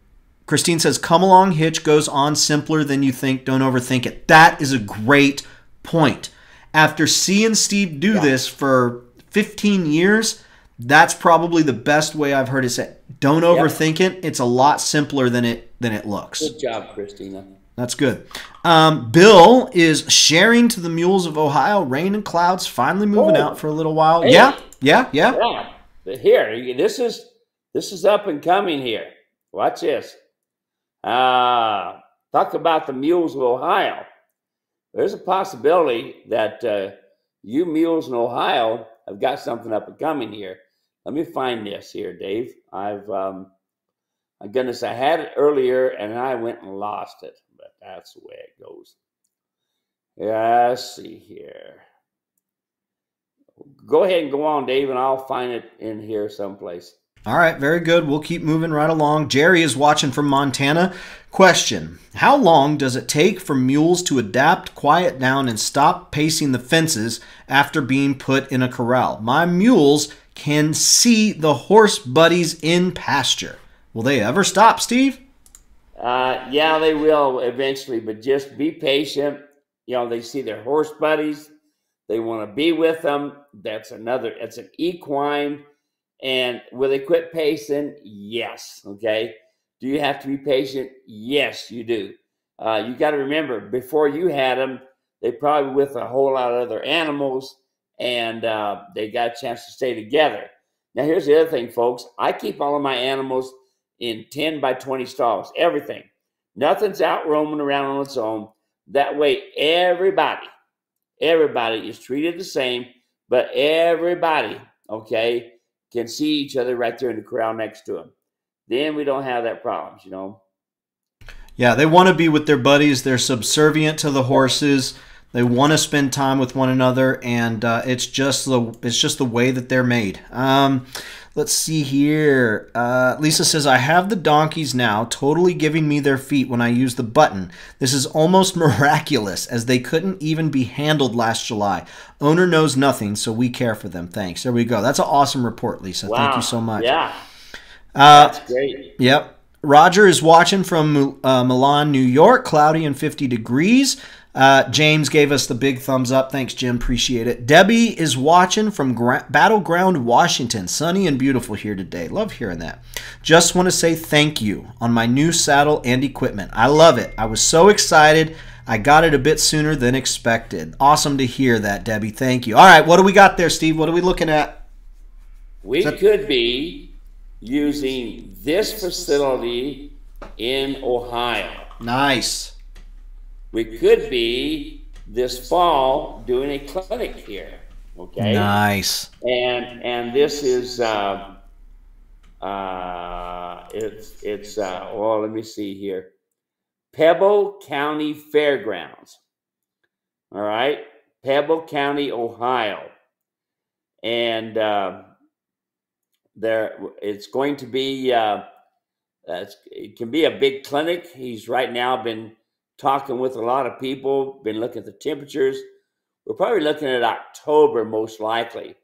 Christine says, "Come along, Hitch goes on simpler than you think. Don't overthink it." That is a great point. After seeing Steve do yeah. this for 15 years, that's probably the best way I've heard it said. Don't overthink yep. it. It's a lot simpler than it than it looks. Good job, Christina. That's good. Um, Bill is sharing to the mules of Ohio. Rain and clouds finally moving oh. out for a little while. Hey. Yeah, yeah, yeah. Yeah. But here, this is this is up and coming here. Watch this. Uh, talk about the mules of Ohio. There's a possibility that uh, you mules in Ohio I've got something up and coming here. Let me find this here, Dave. I've, um, my goodness, I had it earlier and I went and lost it, but that's the way it goes. Yeah, let's see here. Go ahead and go on, Dave, and I'll find it in here someplace. All right, very good. We'll keep moving right along. Jerry is watching from Montana. Question How long does it take for mules to adapt, quiet down, and stop pacing the fences after being put in a corral? My mules can see the horse buddies in pasture. Will they ever stop, Steve? Uh, yeah, they will eventually, but just be patient. You know, they see their horse buddies, they want to be with them. That's another, it's an equine and will they quit pacing? Yes. Okay. Do you have to be patient? Yes, you do. Uh, you got to remember, before you had them, they probably with a whole lot of other animals, and uh, they got a chance to stay together. Now, here's the other thing, folks. I keep all of my animals in 10 by 20 stalls, everything. Nothing's out roaming around on its own. That way, everybody, everybody is treated the same, but everybody, okay, can see each other right there in the corral next to them. Then we don't have that problems, you know. Yeah, they want to be with their buddies. They're subservient to the horses. They want to spend time with one another, and uh, it's just the it's just the way that they're made. Um, Let's see here. Uh, Lisa says, I have the donkeys now, totally giving me their feet when I use the button. This is almost miraculous, as they couldn't even be handled last July. Owner knows nothing, so we care for them. Thanks. There we go. That's an awesome report, Lisa. Wow. Thank you so much. Yeah. Uh, That's great. Yep. Roger is watching from uh, Milan, New York, cloudy and 50 degrees. Uh, James gave us the big thumbs up. Thanks, Jim. Appreciate it. Debbie is watching from Gra- Battleground, Washington. Sunny and beautiful here today. Love hearing that. Just want to say thank you on my new saddle and equipment. I love it. I was so excited. I got it a bit sooner than expected. Awesome to hear that, Debbie. Thank you. All right, what do we got there, Steve? What are we looking at? We could be using this facility in Ohio. Nice. We could be this fall doing a clinic here. Okay. Nice. And and this is uh, uh, it's it's uh, well, let me see here. Pebble County Fairgrounds. All right, Pebble County, Ohio, and uh, there it's going to be. Uh, it can be a big clinic. He's right now been talking with a lot of people, been looking at the temperatures. We're probably looking at October most likely,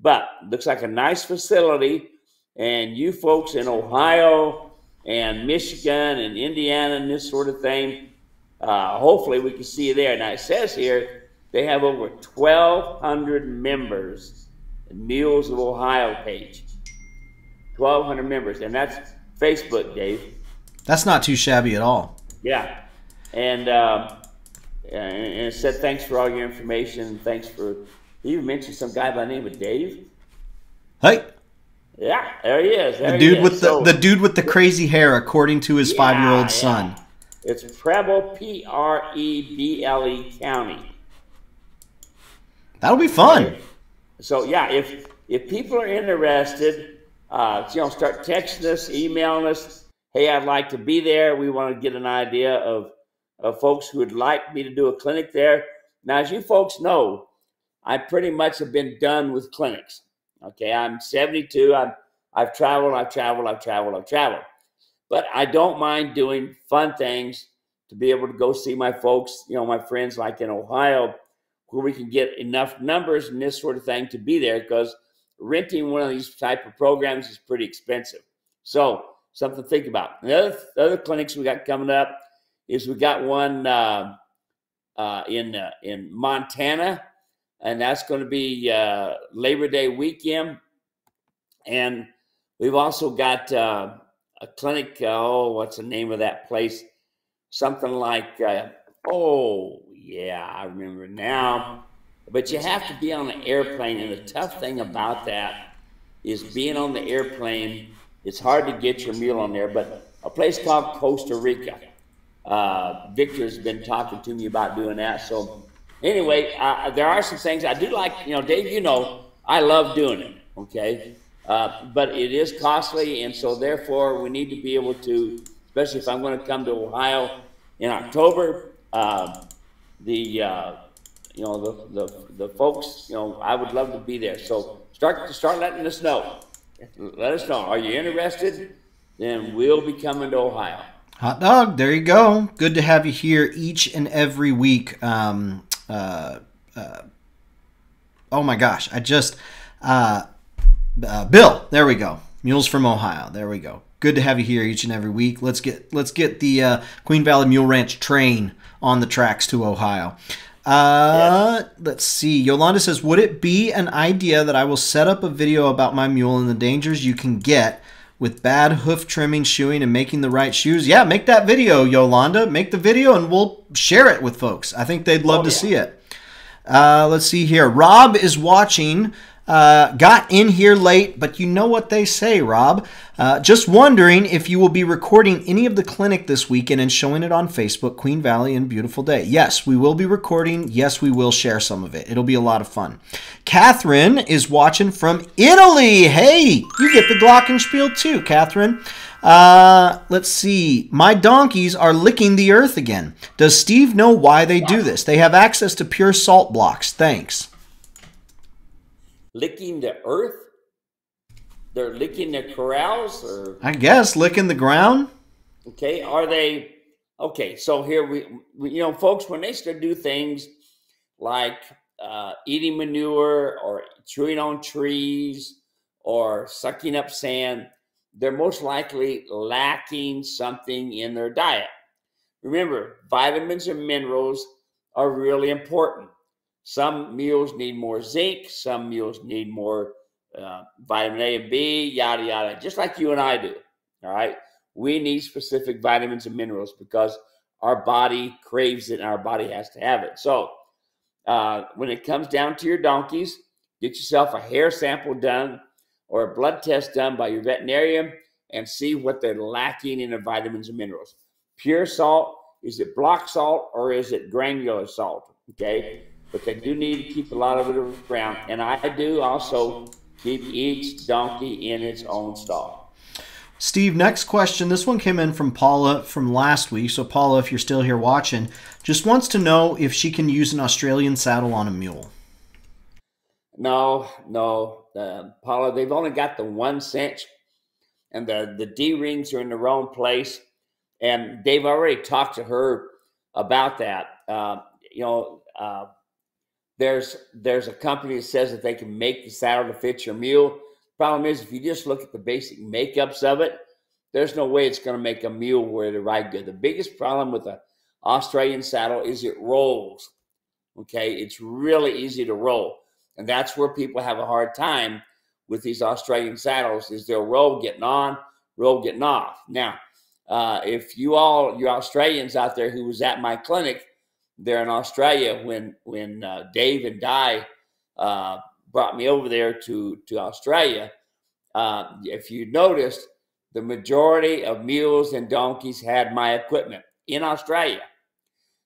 but looks like a nice facility. And you folks in Ohio and Michigan and Indiana and this sort of thing, uh, hopefully we can see you there. Now it says here they have over 1,200 members. Mules of Ohio page, 1,200 members, and that's Facebook, Dave. That's not too shabby at all. Yeah, and uh, and said thanks for all your information. Thanks for you mentioned some guy by the name of Dave. Hey. Yeah, there he is. There the dude is. with the so, the dude with the crazy hair, according to his yeah, five year old yeah. son. It's Preble, P R E B L E County. That'll be fun. So yeah, if if people are interested, uh, you know, start texting us, emailing us. Hey, I'd like to be there. We want to get an idea of, folks who would like me to do a clinic there. Now, as you folks know, I pretty much have been done with clinics. Okay, I'm 72. I'm, I've traveled, I've traveled, I've traveled, I've traveled. But I don't mind doing fun things to be able to go see my folks, you know, my friends like in Ohio, where we can get enough numbers and this sort of thing to be there because renting one of these type of programs is pretty expensive. So something to think about. The other, the other clinics we got coming up is we got one uh, uh, in uh, in Montana, and that's going to be uh, Labor Day weekend. And we've also got uh, a clinic. Uh, oh, what's the name of that place? Something like oh yeah, I remember now. But you have to be on an airplane, and the tough thing about that is being on the airplane. It's hard to get your meal on there, but a place called Costa Rica. Uh, Victor's been talking to me about doing that. So, anyway, there are some things I do like. You know, Dave, you know, I love doing it. Okay, uh, but it is costly, and so therefore we need to be able to, especially if I'm going to come to Ohio in October. Uh, the uh, you know, the, the, the folks, you know, I would love to be there. So start, start letting us know. Let us know. Are you interested? Then we'll be coming to Ohio. Hot dog, there you go. Good to have you here each and every week. Um, uh, uh, oh my gosh, I just, uh, uh, Bill, there we go. Mules from Ohio, there we go. Good to have you here each and every week. Let's get let's get the uh, Queen Valley Mule Ranch train on the tracks to Ohio. Uh, let's see. Yolanda says, "Would it be an idea that I will set up a video about my mule and the dangers you can get with bad hoof trimming, shoeing, and making the right shoes?" Yeah, make that video, Yolanda. Make the video, and we'll share it with folks. I think they'd love oh, to yeah. see it. Uh, let's see here. Rob is watching. Uh, got in here late, but you know what they say, Rob. Uh, just wondering if you will be recording any of the clinic this weekend and showing it on Facebook, Queen Valley and Beautiful Day. Yes, we will be recording. Yes, we will share some of it. It'll be a lot of fun. Catherine is watching from Italy. Hey, you get the Glockenspiel too, Catherine. Uh, let's see. My donkeys are licking the earth again. Does Steve know why they do this? They have access to pure salt blocks. Thanks licking the earth? They're licking the corrals, or I guess licking the ground. Okay, are they? Okay, so here we, we you know, folks, when they start to do things like uh, eating manure or chewing on trees or sucking up sand, they're most likely lacking something in their diet. Remember, vitamins and minerals are really important. Some mules need more zinc, some mules need more uh, vitamin A and B, yada, yada, just like you and I do. All right. We need specific vitamins and minerals because our body craves it and our body has to have it. So, uh, when it comes down to your donkeys, get yourself a hair sample done or a blood test done by your veterinarian and see what they're lacking in the vitamins and minerals. Pure salt, is it block salt or is it granular salt? Okay. But they do need to keep a lot of it around. And I do also keep each donkey in its own stall. Steve, next question. This one came in from Paula from last week. So, Paula, if you're still here watching, just wants to know if she can use an Australian saddle on a mule. No, no, uh, Paula. They've only got the one cinch, and the the D rings are in the wrong place, and they've already talked to her about that. Uh, you know, uh, there's there's a company that says that they can make the saddle to fit your mule. Problem is, if you just look at the basic makeups of it, there's no way it's going to make a mule wear the ride good. The biggest problem with an Australian saddle is it rolls. Okay, it's really easy to roll, and that's where people have a hard time with these Australian saddles. Is they'll roll getting on, roll getting off. Now, uh, if you all you Australians out there who was at my clinic there in Australia when when uh, Dave and Di uh, brought me over there to to Australia. Uh, if you noticed, the majority of mules and donkeys had my equipment in Australia.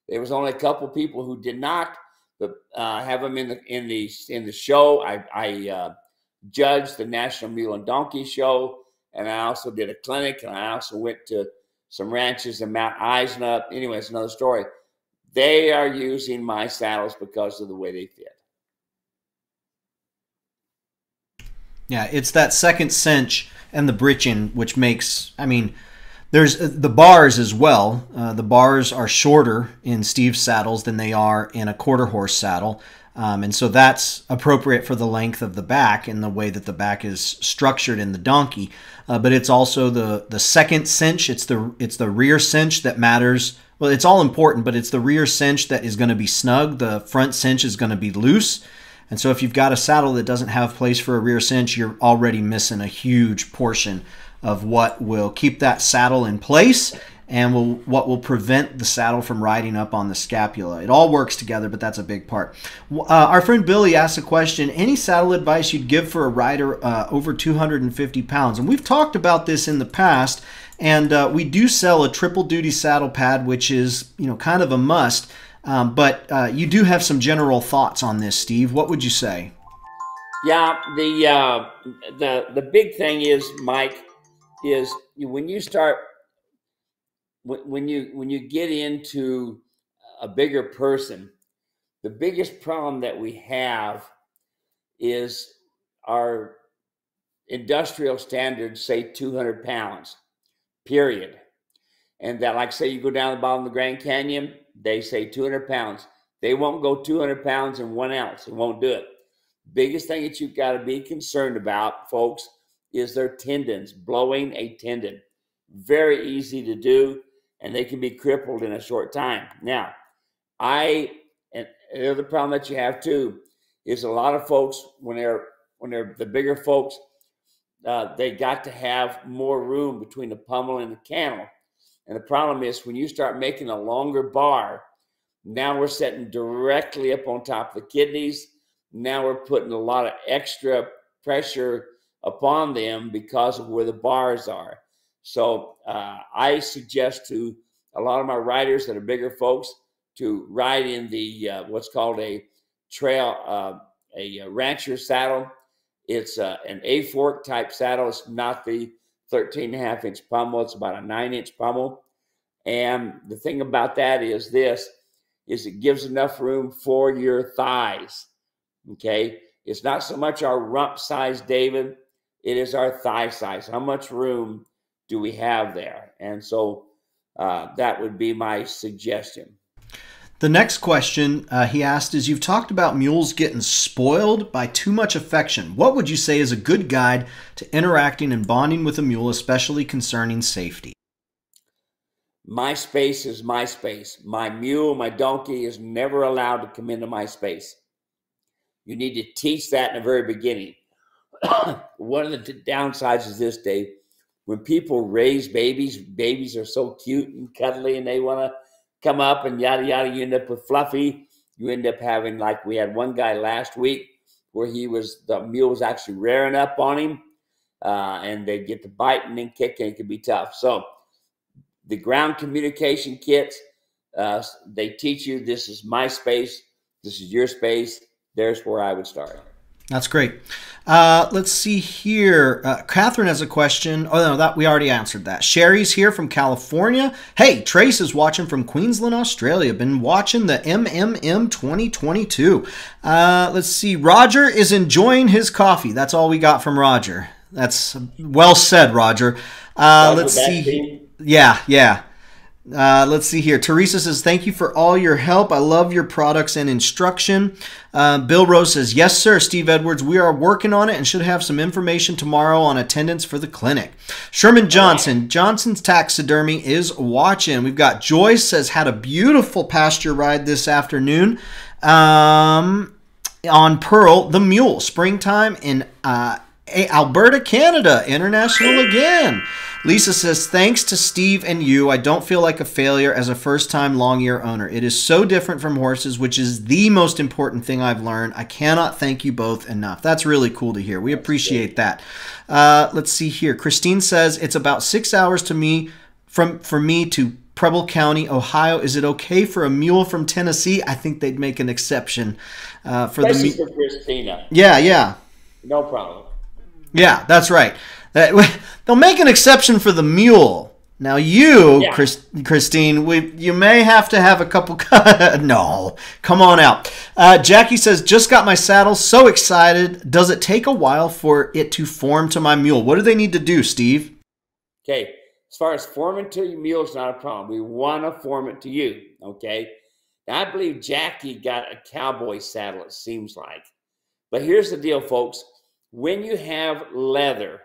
There was only a couple people who did not, but uh, have them in the in the in the show. I, I uh, judged the National Mule and Donkey Show, and I also did a clinic, and I also went to some ranches in Mount Isa. Anyway, it's another story. They are using my saddles because of the way they fit. Yeah, it's that second cinch and the britchin, which makes, I mean, there's uh, the bars as well. Uh, the bars are shorter in Steve's saddles than they are in a quarter horse saddle. Um, and so that's appropriate for the length of the back and the way that the back is structured in the donkey. Uh, but it's also the the second cinch. It's the it's the rear cinch that matters well, it's all important, but it's the rear cinch that is going to be snug. The front cinch is going to be loose. And so if you've got a saddle that doesn't have place for a rear cinch, you're already missing a huge portion of what will keep that saddle in place and will what will prevent the saddle from riding up on the scapula. It all works together, but that's a big part. Uh, our friend Billy asked a question: Any saddle advice you'd give for a rider uh, over 250 pounds? And we've talked about this in the past. And uh, we do sell a triple duty saddle pad, which is you know kind of a must. Um, but uh, you do have some general thoughts on this, Steve. What would you say? Yeah, the uh, the the big thing is, Mike, is when you start when you when you get into a bigger person, the biggest problem that we have is our industrial standards say 200 pounds period. And that, like, say you go down the bottom of the Grand Canyon, they say 200 pounds. They won't go 200 pounds in one ounce. It won't do it. Biggest thing that you've got to be concerned about, folks, is their tendons, blowing a tendon. Very easy to do, and they can be crippled in a short time. Now, I, and the other problem that you have too, is a lot of folks, when they're, when they're the bigger folks, uh, they got to have more room between the pommel and the cantle. And the problem is when you start making a longer bar, now we're setting directly up on top of the kidneys. Now we're putting a lot of extra pressure upon them because of where the bars are. So uh, I suggest to a lot of my riders that are bigger folks to ride in the uh, what's called a trail, uh, a rancher saddle it's uh, an A fork type saddle. It's not the 13 and a half inch pommel. It's about a nine inch pommel. And the thing about that is this is it gives enough room for your thighs. Okay. It's not so much our rump size, David. It is our thigh size. How much room do we have there? And so uh, that would be my suggestion. The next question uh, he asked is You've talked about mules getting spoiled by too much affection. What would you say is a good guide to interacting and bonding with a mule, especially concerning safety? My space is my space. My mule, my donkey is never allowed to come into my space. You need to teach that in the very beginning. One of the downsides is this, Dave. When people raise babies, babies are so cute and cuddly and they want to come up and yada yada. You end up with Fluffy. You end up having like we had one guy last week where he was the mule was actually rearing up on him, uh, and they get to biting and kicking. It can be tough. So the ground communication kits, uh, they teach you this is my space, this is your space. There's where I would start. That's great. Uh, let's see here. Uh, Catherine has a question. Oh no, that we already answered that. Sherry's here from California. Hey, Trace is watching from Queensland, Australia. Been watching the MMM 2022. Uh, let's see. Roger is enjoying his coffee. That's all we got from Roger. That's well said, Roger. Uh, let's see. Yeah, yeah. Uh, let's see here. Teresa says, Thank you for all your help. I love your products and instruction. Uh, Bill Rose says, Yes, sir. Steve Edwards, we are working on it and should have some information tomorrow on attendance for the clinic. Sherman Johnson, Johnson's Taxidermy is watching. We've got Joyce says, Had a beautiful pasture ride this afternoon. Um, on Pearl, the Mule, springtime in uh, Alberta, Canada, international again. Lisa says, Thanks to Steve and you, I don't feel like a failure as a first time long ear owner. It is so different from horses, which is the most important thing I've learned. I cannot thank you both enough. That's really cool to hear. We appreciate that. Uh, let's see here. Christine says, It's about six hours to me from for me to Preble County, Ohio. Is it okay for a mule from Tennessee? I think they'd make an exception uh, for Especially the for Christina. Yeah, yeah. No problem. Yeah, that's right. They'll make an exception for the mule. Now you, yeah. Chris, Christine, we, you may have to have a couple. no, come on out. Uh, Jackie says, "Just got my saddle. So excited. Does it take a while for it to form to my mule? What do they need to do, Steve?" Okay, as far as forming to your mule is not a problem. We want to form it to you. Okay. Now, I believe Jackie got a cowboy saddle. It seems like, but here's the deal, folks. When you have leather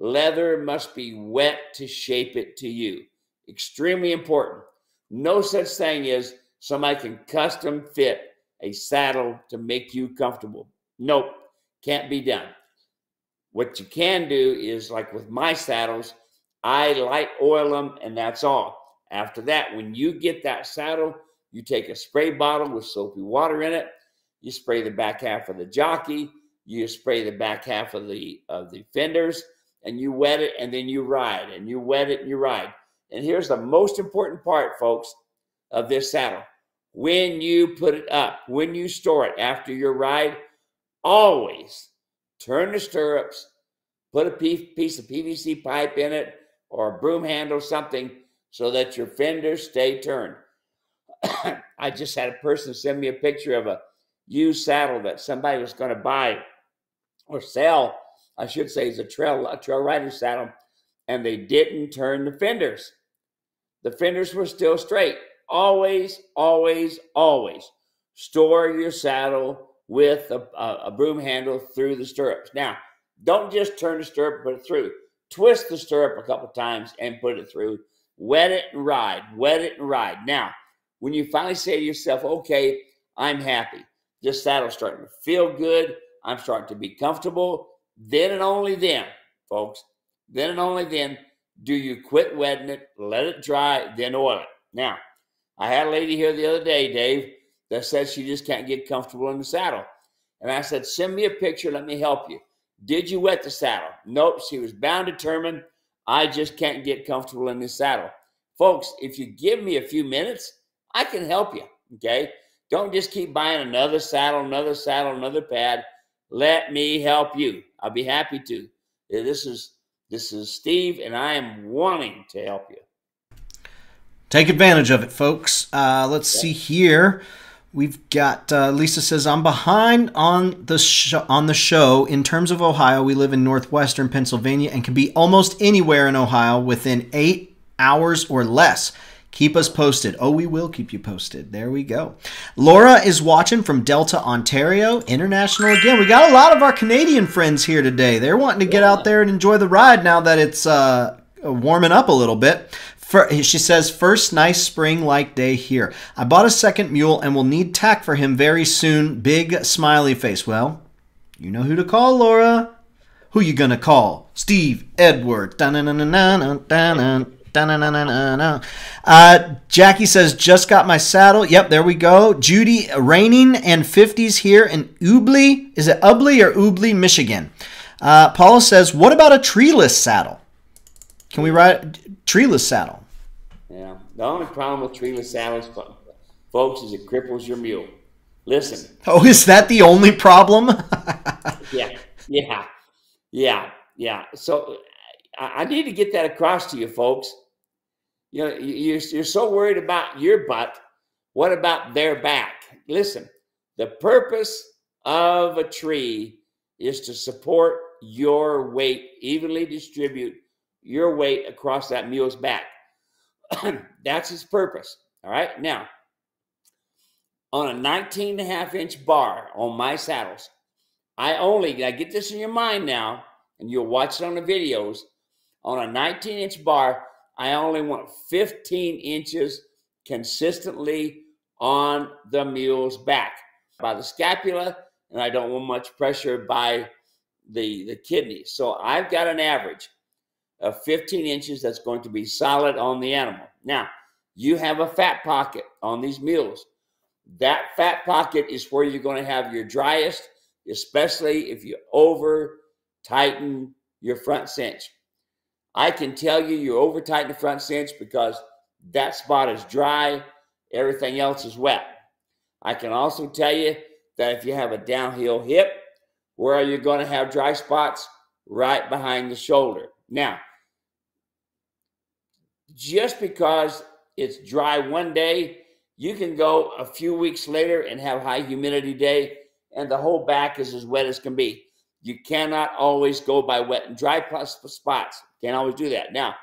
Leather must be wet to shape it to you. Extremely important. No such thing as somebody can custom fit a saddle to make you comfortable. Nope, can't be done. What you can do is like with my saddles, I light oil them and that's all. After that, when you get that saddle, you take a spray bottle with soapy water in it. You spray the back half of the jockey. You spray the back half of the of the fenders and you wet it and then you ride and you wet it and you ride. And here's the most important part, folks, of this saddle. When you put it up, when you store it after your ride, always turn the stirrups, put a piece of PVC pipe in it or a broom handle, something, so that your fenders stay turned. I just had a person send me a picture of a used saddle that somebody was going to buy or sell I should say, is a trail a trail rider saddle, and they didn't turn the fenders. The fenders were still straight. Always, always, always store your saddle with a, a, a broom handle through the stirrups. Now, don't just turn the stirrup, put it through. Twist the stirrup a couple times and put it through. Wet it and ride. Wet it and ride. Now, when you finally say to yourself, okay, I'm happy. This saddle's starting to feel good. I'm starting to be comfortable. Then and only then, folks, then and only then do you quit wetting it, let it dry, then oil it. Now, I had a lady here the other day, Dave, that said she just can't get comfortable in the saddle. And I said, send me a picture, let me help you. Did you wet the saddle? Nope, she was bound determined. I just can't get comfortable in the saddle. Folks, if you give me a few minutes, I can help you. Okay. Don't just keep buying another saddle, another saddle, another pad. Let me help you. I'll be happy to. This is this is Steve, and I am wanting to help you. Take advantage of it, folks. Uh, let's yeah. see here. We've got uh, Lisa says I'm behind on the sh- on the show in terms of Ohio. We live in northwestern Pennsylvania and can be almost anywhere in Ohio within eight hours or less. Keep us posted. Oh, we will keep you posted. There we go. Laura is watching from Delta, Ontario. International again. We got a lot of our Canadian friends here today. They're wanting to get out there and enjoy the ride now that it's uh, warming up a little bit. For, she says, first nice spring like day here. I bought a second mule and will need tack for him very soon. Big smiley face. Well, you know who to call, Laura. Who you gonna call? Steve Edward. Uh, Jackie says, just got my saddle. Yep, there we go. Judy, raining and 50s here in Ubly. Is it Ubly or Ubly, Michigan? Uh, Paula says, what about a treeless saddle? Can we ride treeless saddle? Yeah. The only problem with treeless saddles, folks, is it cripples your mule. Listen. Oh, is that the only problem? yeah. Yeah. Yeah. Yeah. So I need to get that across to you, folks. You know, you're, you're so worried about your butt. What about their back? Listen, the purpose of a tree is to support your weight, evenly distribute your weight across that mule's back. That's its purpose. All right. Now, on a 19 and a half inch bar on my saddles, I only, now get this in your mind now, and you'll watch it on the videos. On a 19 inch bar, I only want 15 inches consistently on the mule's back by the scapula, and I don't want much pressure by the, the kidneys. So I've got an average of 15 inches that's going to be solid on the animal. Now, you have a fat pocket on these mules. That fat pocket is where you're going to have your driest, especially if you over tighten your front cinch. I can tell you you're over tight in the front cinch because that spot is dry, everything else is wet. I can also tell you that if you have a downhill hip, where are you going to have dry spots? Right behind the shoulder. Now, just because it's dry one day, you can go a few weeks later and have high humidity day, and the whole back is as wet as can be. You cannot always go by wet and dry spots. Can't always do that. Now,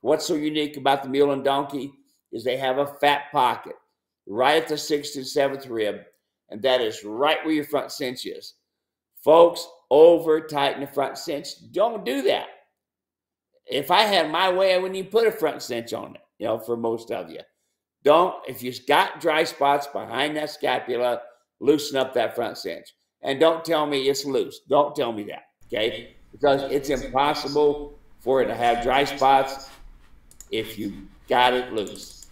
what's so unique about the mule and donkey is they have a fat pocket right at the sixth and seventh rib, and that is right where your front cinch is. Folks, over tighten the front cinch. Don't do that. If I had my way, I wouldn't even put a front cinch on it, you know, for most of you. Don't, if you've got dry spots behind that scapula, loosen up that front cinch. And don't tell me it's loose. Don't tell me that, okay? Because it's impossible for it to have dry spots if you got it loose.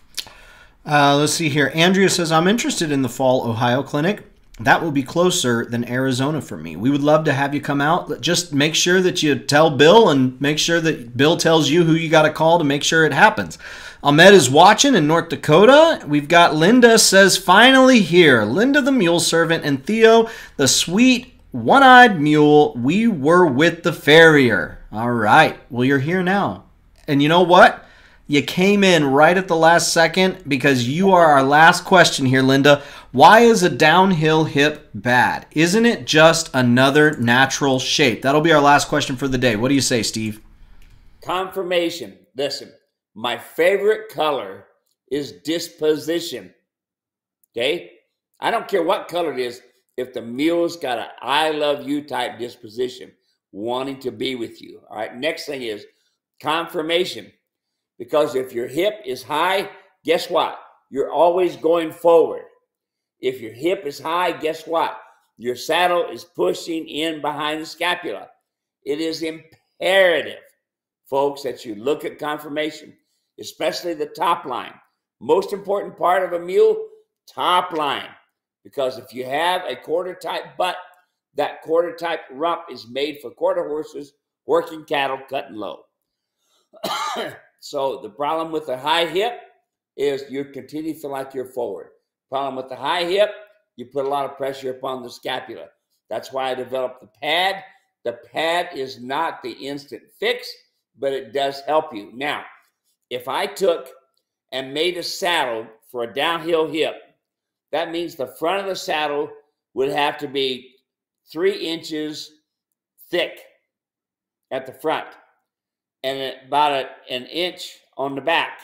Uh, let's see here. Andrea says, I'm interested in the fall Ohio clinic. That will be closer than Arizona for me. We would love to have you come out. Just make sure that you tell Bill and make sure that Bill tells you who you got to call to make sure it happens. Ahmed is watching in North Dakota. We've got Linda says, finally here. Linda the mule servant and Theo the sweet one eyed mule. We were with the farrier. All right. Well, you're here now. And you know what? You came in right at the last second because you are our last question here, Linda. Why is a downhill hip bad? Isn't it just another natural shape? That'll be our last question for the day. What do you say, Steve? Conformation. Listen, my favorite color is disposition. Okay? I don't care what color it is, if the mule's got an I love you type disposition, wanting to be with you. All right. Next thing is conformation. Because if your hip is high, guess what? You're always going forward. If your hip is high, guess what? Your saddle is pushing in behind the scapula. It is imperative, folks, that you look at conformation especially the top line. Most important part of a mule, top line. Because if you have a quarter type butt, that quarter type rump is made for quarter horses, working cattle, cutting low. so the problem with the high hip is you continue to feel like you're forward. Problem with the high hip, you put a lot of pressure upon the scapula. That's why I developed the pad. The pad is not the instant fix, but it does help you. Now, if I took and made a saddle for a downhill hip, that means the front of the saddle would have to be three inches thick at the front and about an inch on the back.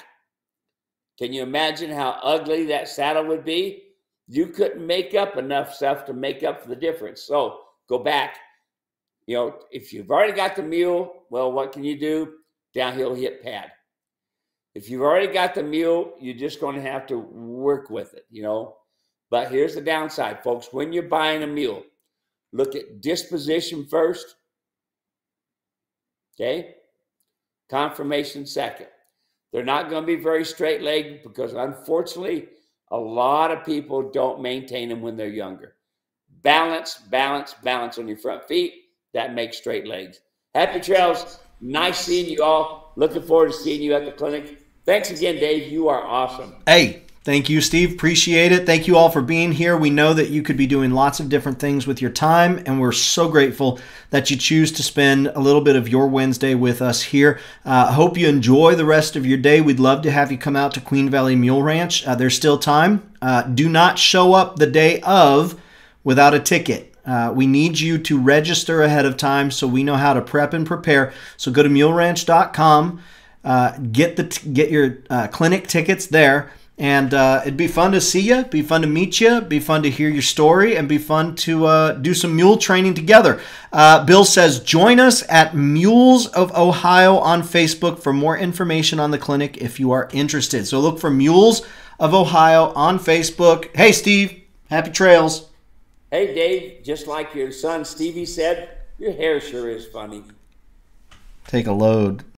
Can you imagine how ugly that saddle would be? You couldn't make up enough stuff to make up for the difference. So go back. You know, if you've already got the mule, well, what can you do? Downhill hip pad. If you've already got the mule, you're just going to have to work with it, you know. But here's the downside, folks. When you're buying a mule, look at disposition first. Okay. Conformation second. They're not going to be very straight legged because unfortunately, a lot of people don't maintain them when they're younger. Balance, balance, balance on your front feet. That makes straight legs. Happy trails. Nice seeing you all. Looking forward to seeing you at the clinic. Thanks again, Dave. You are awesome. Hey, Thank you, Steve. Appreciate it. Thank you all for being here. We know that you could be doing lots of different things with your time, and we're so grateful that you choose to spend a little bit of your Wednesday with us here. I uh, hope you enjoy the rest of your day. We'd love to have you come out to Queen Valley Mule Ranch. Uh, there's still time. Uh, do not show up the day of without a ticket. Uh, we need you to register ahead of time so we know how to prep and prepare. So go to muleranch.com, uh, get the t- get your uh, clinic tickets there. And uh, it'd be fun to see you, be fun to meet you, be fun to hear your story, and be fun to uh, do some mule training together. Uh, Bill says, join us at Mules of Ohio on Facebook for more information on the clinic if you are interested. So look for Mules of Ohio on Facebook. Hey, Steve, happy trails. Hey, Dave, just like your son Stevie said, your hair sure is funny. Take a load.